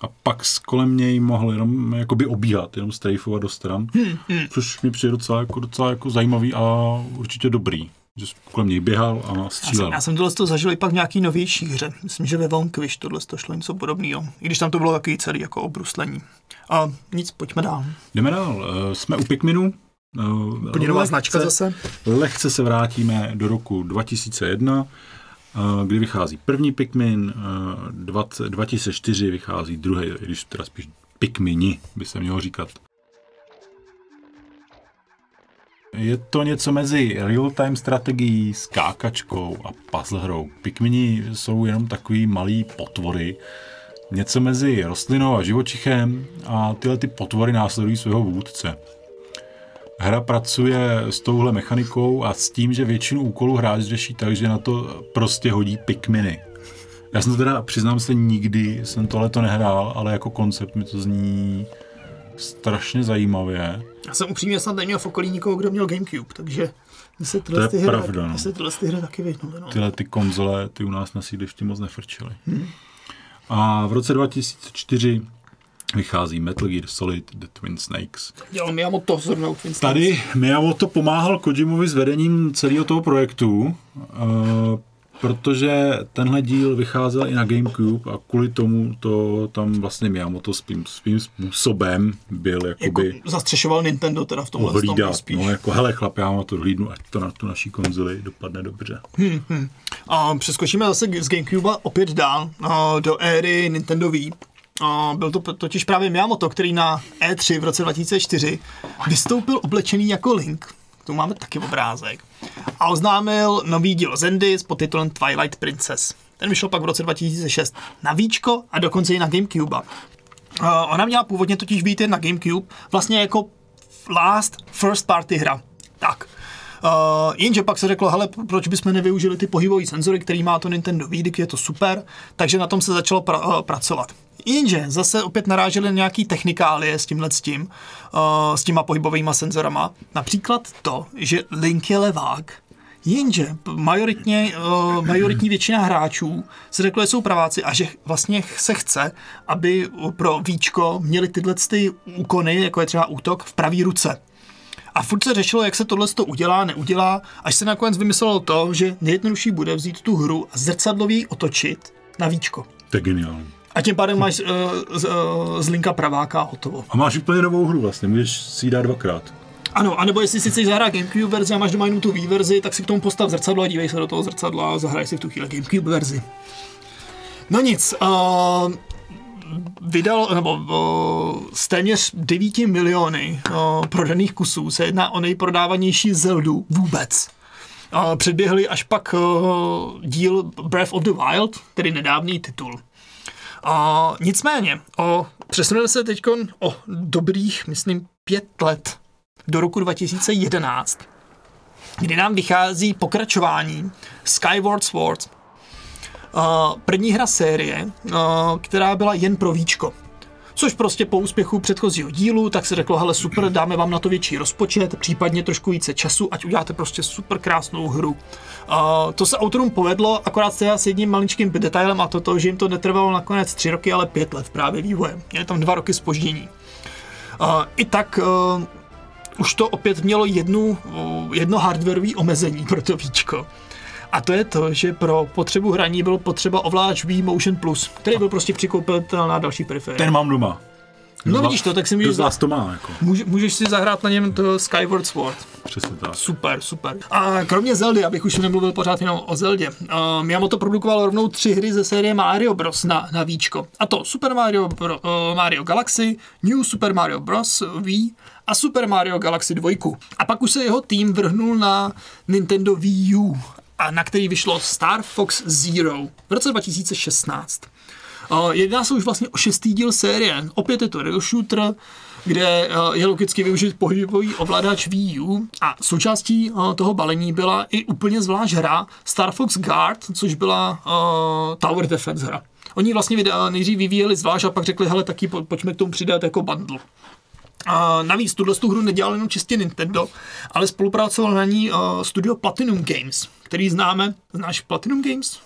a pak kolem něj mohl jenom jakoby obíhat, jenom strejfovat do stran, hmm, hmm. což mi přijde docela, jako, docela jako zajímavý a určitě dobrý že kolem něj běhal a střílel. Já jsem, já jsem tohle to zažil i pak v nějaký novější hře. Myslím, že ve Vanquish tohle to šlo něco podobného. I když tam to bylo takový celý jako obruslení. A nic, pojďme dál. Jdeme dál. Eh, jsme u Pikminu. Uh, Úplně nová značka zase. Lehce se vrátíme do roku 2001, uh, kdy vychází první Pikmin, uh, 20, 2004 vychází druhý, když teda spíš Pikmini by se mělo říkat. Je to něco mezi real-time strategií, skákačkou a puzzle hrou. Pikmini jsou jenom takový malý potvory, něco mezi rostlinou a živočichem a tyhle ty potvory následují svého vůdce. Hra pracuje s touhle mechanikou a s tím, že většinu úkolů hráč řeší tak, že na to prostě hodí Pikminy. Já jsem to teda, přiznám se, nikdy jsem tohle to nehrál, ale jako koncept mi to zní strašně zajímavě. Já jsem upřímně snad neměl v okolí nikoho, kdo měl Gamecube, takže se tyhle, to je ty hry, pravda, no. se tyhle ty hry taky vyhnuly. No. Tyhle ty konzole, ty u nás na sídlišti moc nefrčely. Hmm. A v roce 2004 vychází Metal Gear Solid The Twin Snakes. Dělal Miyamoto zrovna Twin Snakes. Tady Miyamoto pomáhal Kojimovi s vedením celého toho projektu, uh, protože tenhle díl vycházel i na Gamecube a kvůli tomu to tam vlastně Miyamoto svým, svým způsobem byl jakoby... Jako zastřešoval Nintendo teda v tomhle ohlídat, spíš. No jako hele chlap, já na to hlídnu, ať to na tu naší konzoli dopadne dobře. Hmm, hmm. A přeskočíme zase z Gamecube opět dál do éry Nintendo Wii. Byl to totiž právě Miyamoto, který na E3 v roce 2004 vystoupil oblečený jako Link. Tu máme taky obrázek. A oznámil nový díl Zendy s podtitulem Twilight Princess. Ten vyšel pak v roce 2006 na Víčko a dokonce i na Gamecube. Ona měla původně totiž být na Gamecube vlastně jako last first party hra. Tak. Uh, jenže pak se řeklo, hele, proč bychom nevyužili ty pohybové senzory, který má to Nintendo Wii, je to super, takže na tom se začalo pra- uh, pracovat. Jenže zase opět naráželi nějaký technikálie s tímhle s tím, uh, s těma pohybovými senzorama. Například to, že Link je levák, Jenže majoritně, uh, majoritní většina hráčů se řeklo, že jsou praváci a že vlastně se chce, aby pro víčko měli tyhle ty úkony, jako je třeba útok, v pravý ruce. A furt se řešilo, jak se tohle to udělá, neudělá, až se nakonec vymyslelo to, že nejjednodušší bude vzít tu hru a zrcadlově otočit na víčko. To je geniální. A tím pádem máš uh, z, uh, z linka praváka hotovo. A máš úplně novou hru vlastně, můžeš si ji dát dvakrát. Ano, anebo jestli si chceš zahrát Gamecube verzi a máš doma jenom tu Wii verzi, tak si k tomu postav zrcadlo a dívej se do toho zrcadla a zahraj si v tu chvíli Gamecube verzi. No nic, uh, vydal, nebo z téměř 9 miliony prodaných kusů se jedná o nejprodávanější Zeldu vůbec. Předběhli až pak díl Breath of the Wild, tedy nedávný titul. Nicméně, přesuneme se teď o dobrých, myslím, pět let do roku 2011, kdy nám vychází pokračování Skyward Sword, první hra série, která byla jen pro víčko. Což prostě po úspěchu předchozího dílu, tak se řeklo, hele super, dáme vám na to větší rozpočet, případně trošku více času, ať uděláte prostě super krásnou hru. Uh, to se autorům povedlo, akorát se s jedním maličkým detailem a to, to, že jim to netrvalo nakonec tři roky, ale pět let právě vývojem. Měli tam dva roky spoždění. Uh, I tak uh, už to opět mělo jednu, uh, jedno hardwareové omezení pro to víčko. A to je to, že pro potřebu hraní byl potřeba ovládač Wii Motion Plus, který byl prostě přikoupitelný na další periferie. Ten mám doma. No vidíš to, tak si můžeš... Kdo to má, jako. Může, můžeš si zahrát na něm to Skyward Sword. Přesně tak. Super, super. A kromě Zeldy, abych už nemluvil pořád jenom o Zeldě, uh, Miyamoto produkoval rovnou tři hry ze série Mario Bros. na, na Víčko. A to Super Mario, Bro, uh, Mario Galaxy, New Super Mario Bros. Wii a Super Mario Galaxy 2. A pak už se jeho tým vrhnul na Nintendo Wii U a na který vyšlo Star Fox Zero v roce 2016. Uh, jedná se už vlastně o šestý díl série. Opět je to rail shooter, kde uh, je logicky využit pohybový ovladač Wii U a součástí uh, toho balení byla i úplně zvlášť hra Star Fox Guard, což byla uh, Tower Defense hra. Oni vlastně nejdřív vyvíjeli zvlášť a pak řekli, hele, taky po, pojďme k tomu přidat jako bundle. Uh, navíc tuhle tu hru nedělal jenom čistě Nintendo, ale spolupracoval na ní uh, studio Platinum Games, který známe. Znáš Platinum Games?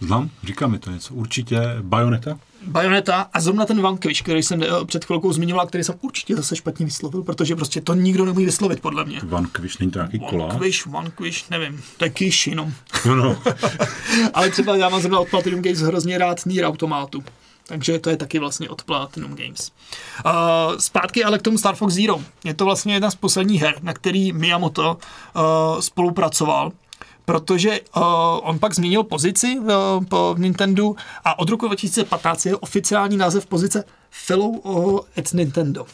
Znám, říká mi to něco. Určitě Bayonetta? Bayonetta a zrovna ten Vanquish, který jsem uh, před chvilkou zmiňoval, který jsem určitě zase špatně vyslovil, protože prostě to nikdo nemůže vyslovit, podle mě. Vanquish, není to nějaký kola? Vanquish, Vanquish, nevím, to je Kish jenom. No, no. <laughs> ale třeba já mám zrovna od Platinum Games hrozně rád Nier Automatu Takže to je taky vlastně od Platinum Games. Uh, zpátky ale k tomu Star Fox Zero. Je to vlastně jedna z posledních her, na který Miyamoto uh, spolupracoval protože uh, on pak změnil pozici uh, po Nintendo a od roku 2015 je oficiální název pozice Fellow uh, at Nintendo.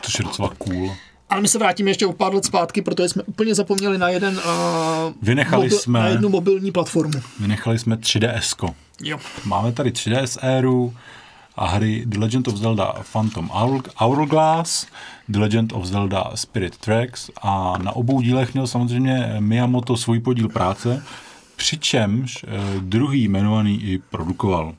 To je docela cool. Ale my se vrátíme ještě o pár let zpátky, protože jsme úplně zapomněli na jeden uh, Vynechali mobil, jsme, na jednu mobilní platformu. Vynechali jsme 3DS. Jo. Máme tady 3DS éru a hry The Legend of Zelda Phantom Hourglass, The Legend of Zelda Spirit Tracks a na obou dílech měl samozřejmě Miyamoto svůj podíl práce, přičemž eh, druhý jmenovaný i produkoval.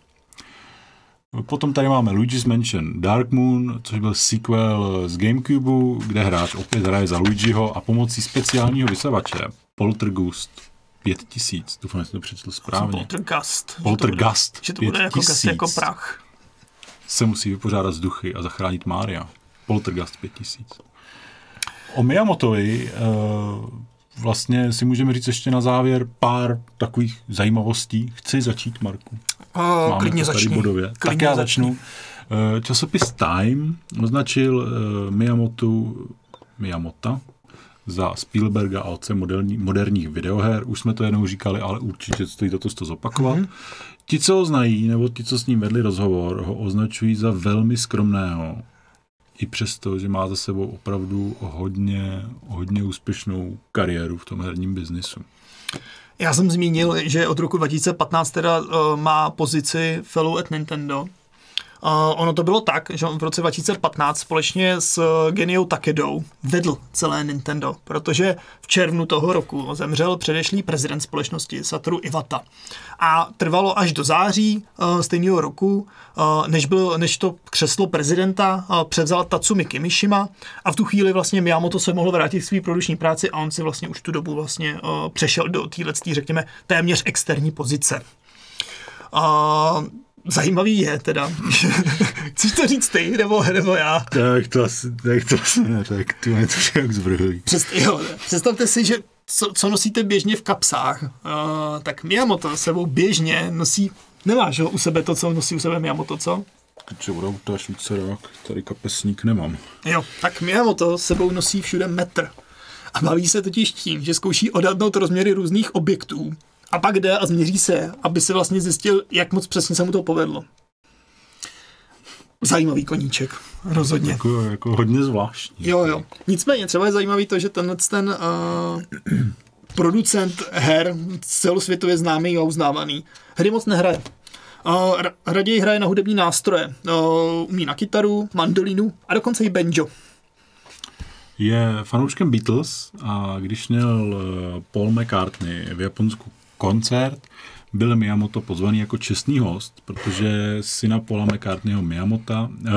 Potom tady máme Luigi's Mansion Dark Moon, což byl sequel z Gamecube, kde hráč opět hraje za Luigiho a pomocí speciálního vysavače Poltergust 5000. Doufám, že jsem to přečetl správně. Poltergust. Poltergust. Že to bude, že to bude jako, gast, jako prach. Se musí vypořádat s duchy a zachránit Mária. Poltergust 5000. O Miyamotovi uh, vlastně si můžeme říct ještě na závěr pár takových zajímavostí. Chci začít, Marku. Uh, Máme klidně to tady začni. bodově. Klidně tak já začnu. začnu. Uh, časopis Time označil uh, Miyamoto, Miyamota za Spielberga a otce moderní, moderních videoher. Už jsme to jednou říkali, ale určitě stojí to to zopakovat. Mm-hmm. Ti, co ho znají, nebo ti, co s ním vedli rozhovor, ho označují za velmi skromného. I přesto, že má za sebou opravdu hodně, hodně úspěšnou kariéru v tom herním biznisu. Já jsem zmínil, že od roku 2015 teda uh, má pozici fellow at Nintendo. Uh, ono to bylo tak, že on v roce 2015 společně s uh, Geniou Takedou vedl celé Nintendo, protože v červnu toho roku zemřel předešlý prezident společnosti Satoru Iwata. A trvalo až do září uh, stejného roku, uh, než, bylo, než to křeslo prezidenta uh, převzal Tatsumi Kimishima a v tu chvíli vlastně Miyamoto se mohl vrátit k své produční práci a on si vlastně už tu dobu vlastně uh, přešel do téhle, řekněme, téměř externí pozice. Uh, zajímavý je teda. <laughs> Chceš to říct ty, nebo, nebo já? Tak to asi, tak to asi ne, tak ty mě to jak zvrhlý. Přest, jo, představte si, že co, co nosíte běžně v kapsách, uh, tak Miyamoto sebou běžně nosí, nemáš ho u sebe to, co nosí u sebe Miyamoto, co? Když budou to švýcarák, tady kapesník nemám. Jo, tak Miyamoto sebou nosí všude metr. A baví se totiž tím, že zkouší odhadnout rozměry různých objektů a pak jde a změří se, aby se vlastně zjistil, jak moc přesně se mu to povedlo. Zajímavý koníček, rozhodně. Jako, jako hodně zvláštní. Jo, jo. Nicméně třeba je zajímavý to, že tenhle ten uh, <clears throat> producent her celosvětově známý a uznávaný hry moc nehraje. Uh, raději hraje na hudební nástroje. Uh, umí na kytaru, mandolinu a dokonce i banjo. Je fanouškem Beatles a když měl Paul McCartney v Japonsku koncert byl Miyamoto pozvaný jako čestný host, protože syna Paula McCartneyho Miyamota, uh,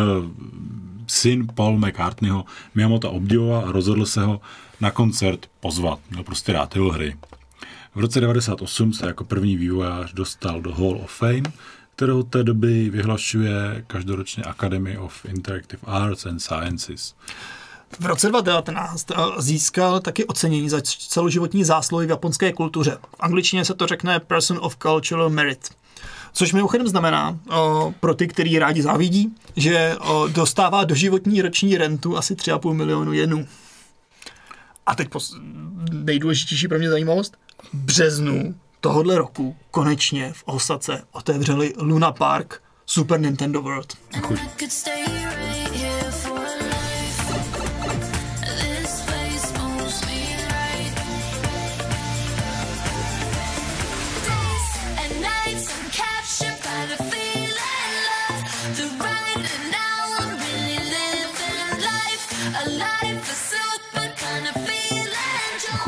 syn Paul McCartneyho Miyamota obdivoval a rozhodl se ho na koncert pozvat. Měl prostě rád jeho hry. V roce 1998 se jako první vývojář dostal do Hall of Fame, kterou té doby vyhlašuje každoročně Academy of Interactive Arts and Sciences. V roce 2019 eh, získal taky ocenění za celoživotní zásluhy v japonské kultuře. V angličtině se to řekne Person of Cultural Merit. Což mimochodem znamená o, eh, pro ty, kteří rádi závidí, že o, eh, dostává doživotní roční rentu asi 3,5 milionu jenů. A teď pos- nejdůležitější pro mě zajímavost. V březnu tohohle roku konečně v Osace otevřeli Luna Park Super Nintendo World. Děkuji.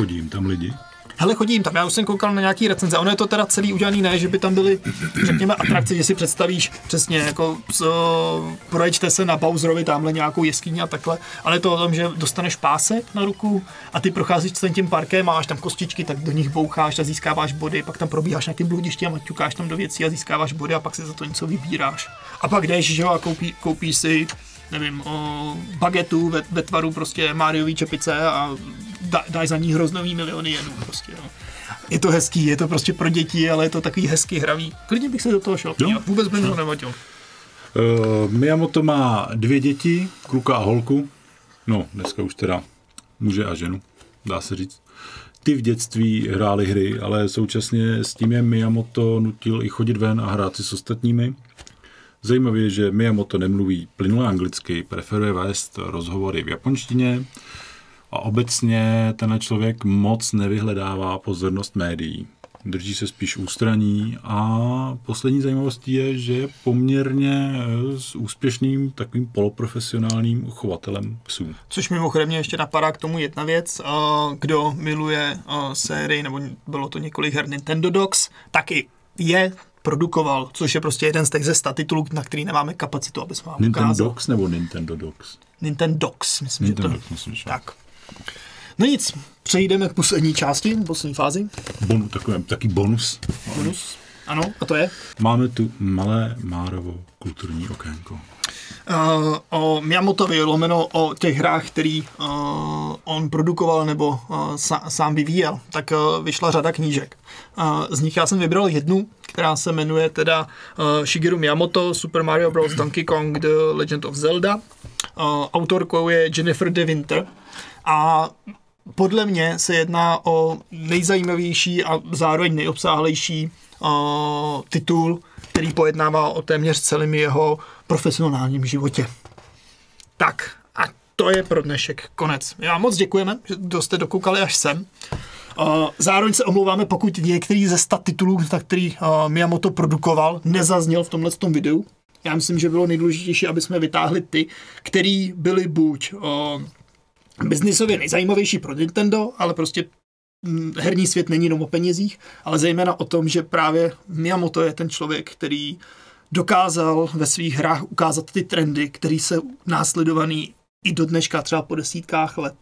Chodím tam lidi? Hele, chodím tam, já už jsem koukal na nějaký recenze. Ono je to teda celý udělaný ne, že by tam byly, řekněme, atrakce, že si představíš přesně, jako co, proječte se na Bowserovi tamhle nějakou jeskyni a takhle, ale to o tom, že dostaneš pásek na ruku a ty procházíš celým tím parkem, máš tam kostičky, tak do nich boucháš a získáváš body, pak tam probíháš nějakým bludištěm a ťukáš tam do věcí a získáváš body a pak si za to něco vybíráš. A pak jdeš, že jo, a koupí, koupíš si nevím, o bagetu ve, ve tvaru prostě Máriový čepice a dá, dáš za ní hroznový miliony jenů prostě, no. Je to hezký, je to prostě pro děti, ale je to takový hezký hravý. Klidně bych se do toho šel, jo? vůbec by to nevadilo. Uh, Miyamoto má dvě děti, kluka a holku. No, dneska už teda muže a ženu, dá se říct. Ty v dětství hráli hry, ale současně s tím je Miyamoto nutil i chodit ven a hrát si s ostatními. Zajímavé je, že Miyamoto nemluví plynule anglicky, preferuje vést rozhovory v japonštině a obecně ten člověk moc nevyhledává pozornost médií. Drží se spíš ústraní a poslední zajímavostí je, že je poměrně eh, s úspěšným takovým poloprofesionálním chovatelem psů. Což mimochodem mě ještě napadá k tomu jedna věc. Eh, kdo miluje eh, sérii, nebo bylo to několik her Nintendo Dogs, taky je produkoval, což je prostě jeden z těch ze titulů, na který nemáme kapacitu, aby jsme vám Nintendo ukázal. Dogs nebo Nintendo Dogs? Nintendo Dogs, myslím, Nintendo že to... Dogs, myslím, že. Tak. No nic, přejdeme k poslední části, poslední fázi. Bonu, takový, taký bonus. Bonus. Ano, a to je? Máme tu malé Márovo kulturní okénko. Uh, o Miyamotovi, lomeno o těch hrách, který uh, on produkoval nebo sa, sám vyvíjel, tak vyšla řada knížek. Z nich já jsem vybral jednu, která se jmenuje teda Shigeru Miyamoto, Super Mario Bros. Donkey Kong, The Legend of Zelda. Autorkou je Jennifer De Winter a podle mě se jedná o nejzajímavější a zároveň nejobsáhlejší uh, titul, který pojednává o téměř celém jeho profesionálním životě. Tak a to je pro dnešek konec. Já moc děkujeme, že jste dokoukali až sem. Uh, zároveň se omlouváme, pokud některý ze sta titulů, který uh, Miyamoto produkoval, nezazněl v tomhle tom videu. Já myslím, že bylo nejdůležitější, aby jsme vytáhli ty, který byly buď uh, biznisově nejzajímavější pro Nintendo, ale prostě herní svět není jenom o penězích, ale zejména o tom, že právě Miyamoto je ten člověk, který dokázal ve svých hrách ukázat ty trendy, které se následovaný i do dneška třeba po desítkách let.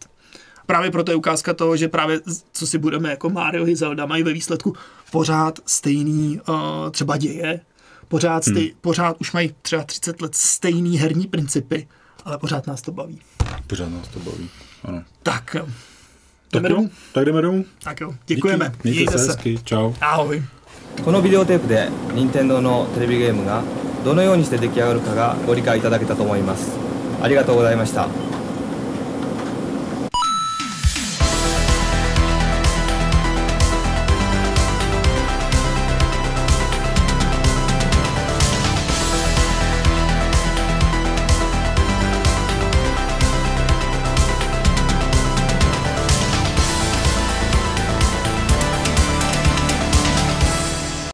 Právě proto je ukázka toho, že právě co si budeme jako Mario i Zelda mají ve výsledku pořád stejný uh, třeba děje, pořád, stej, hmm. pořád už mají třeba 30 let stejný herní principy, ale pořád nás to baví. Pořád nás to baví, ano. Tak jo. Tak, Jdeme jo, domů? tak jdeme domů. Tak jo, děkujeme. Díky, Mějte se hezky, čau. Ahoj. このビデオテープで任天堂のテレビゲームがどのようにして出来上がるかがご理解いただけたと思いますありがとうございました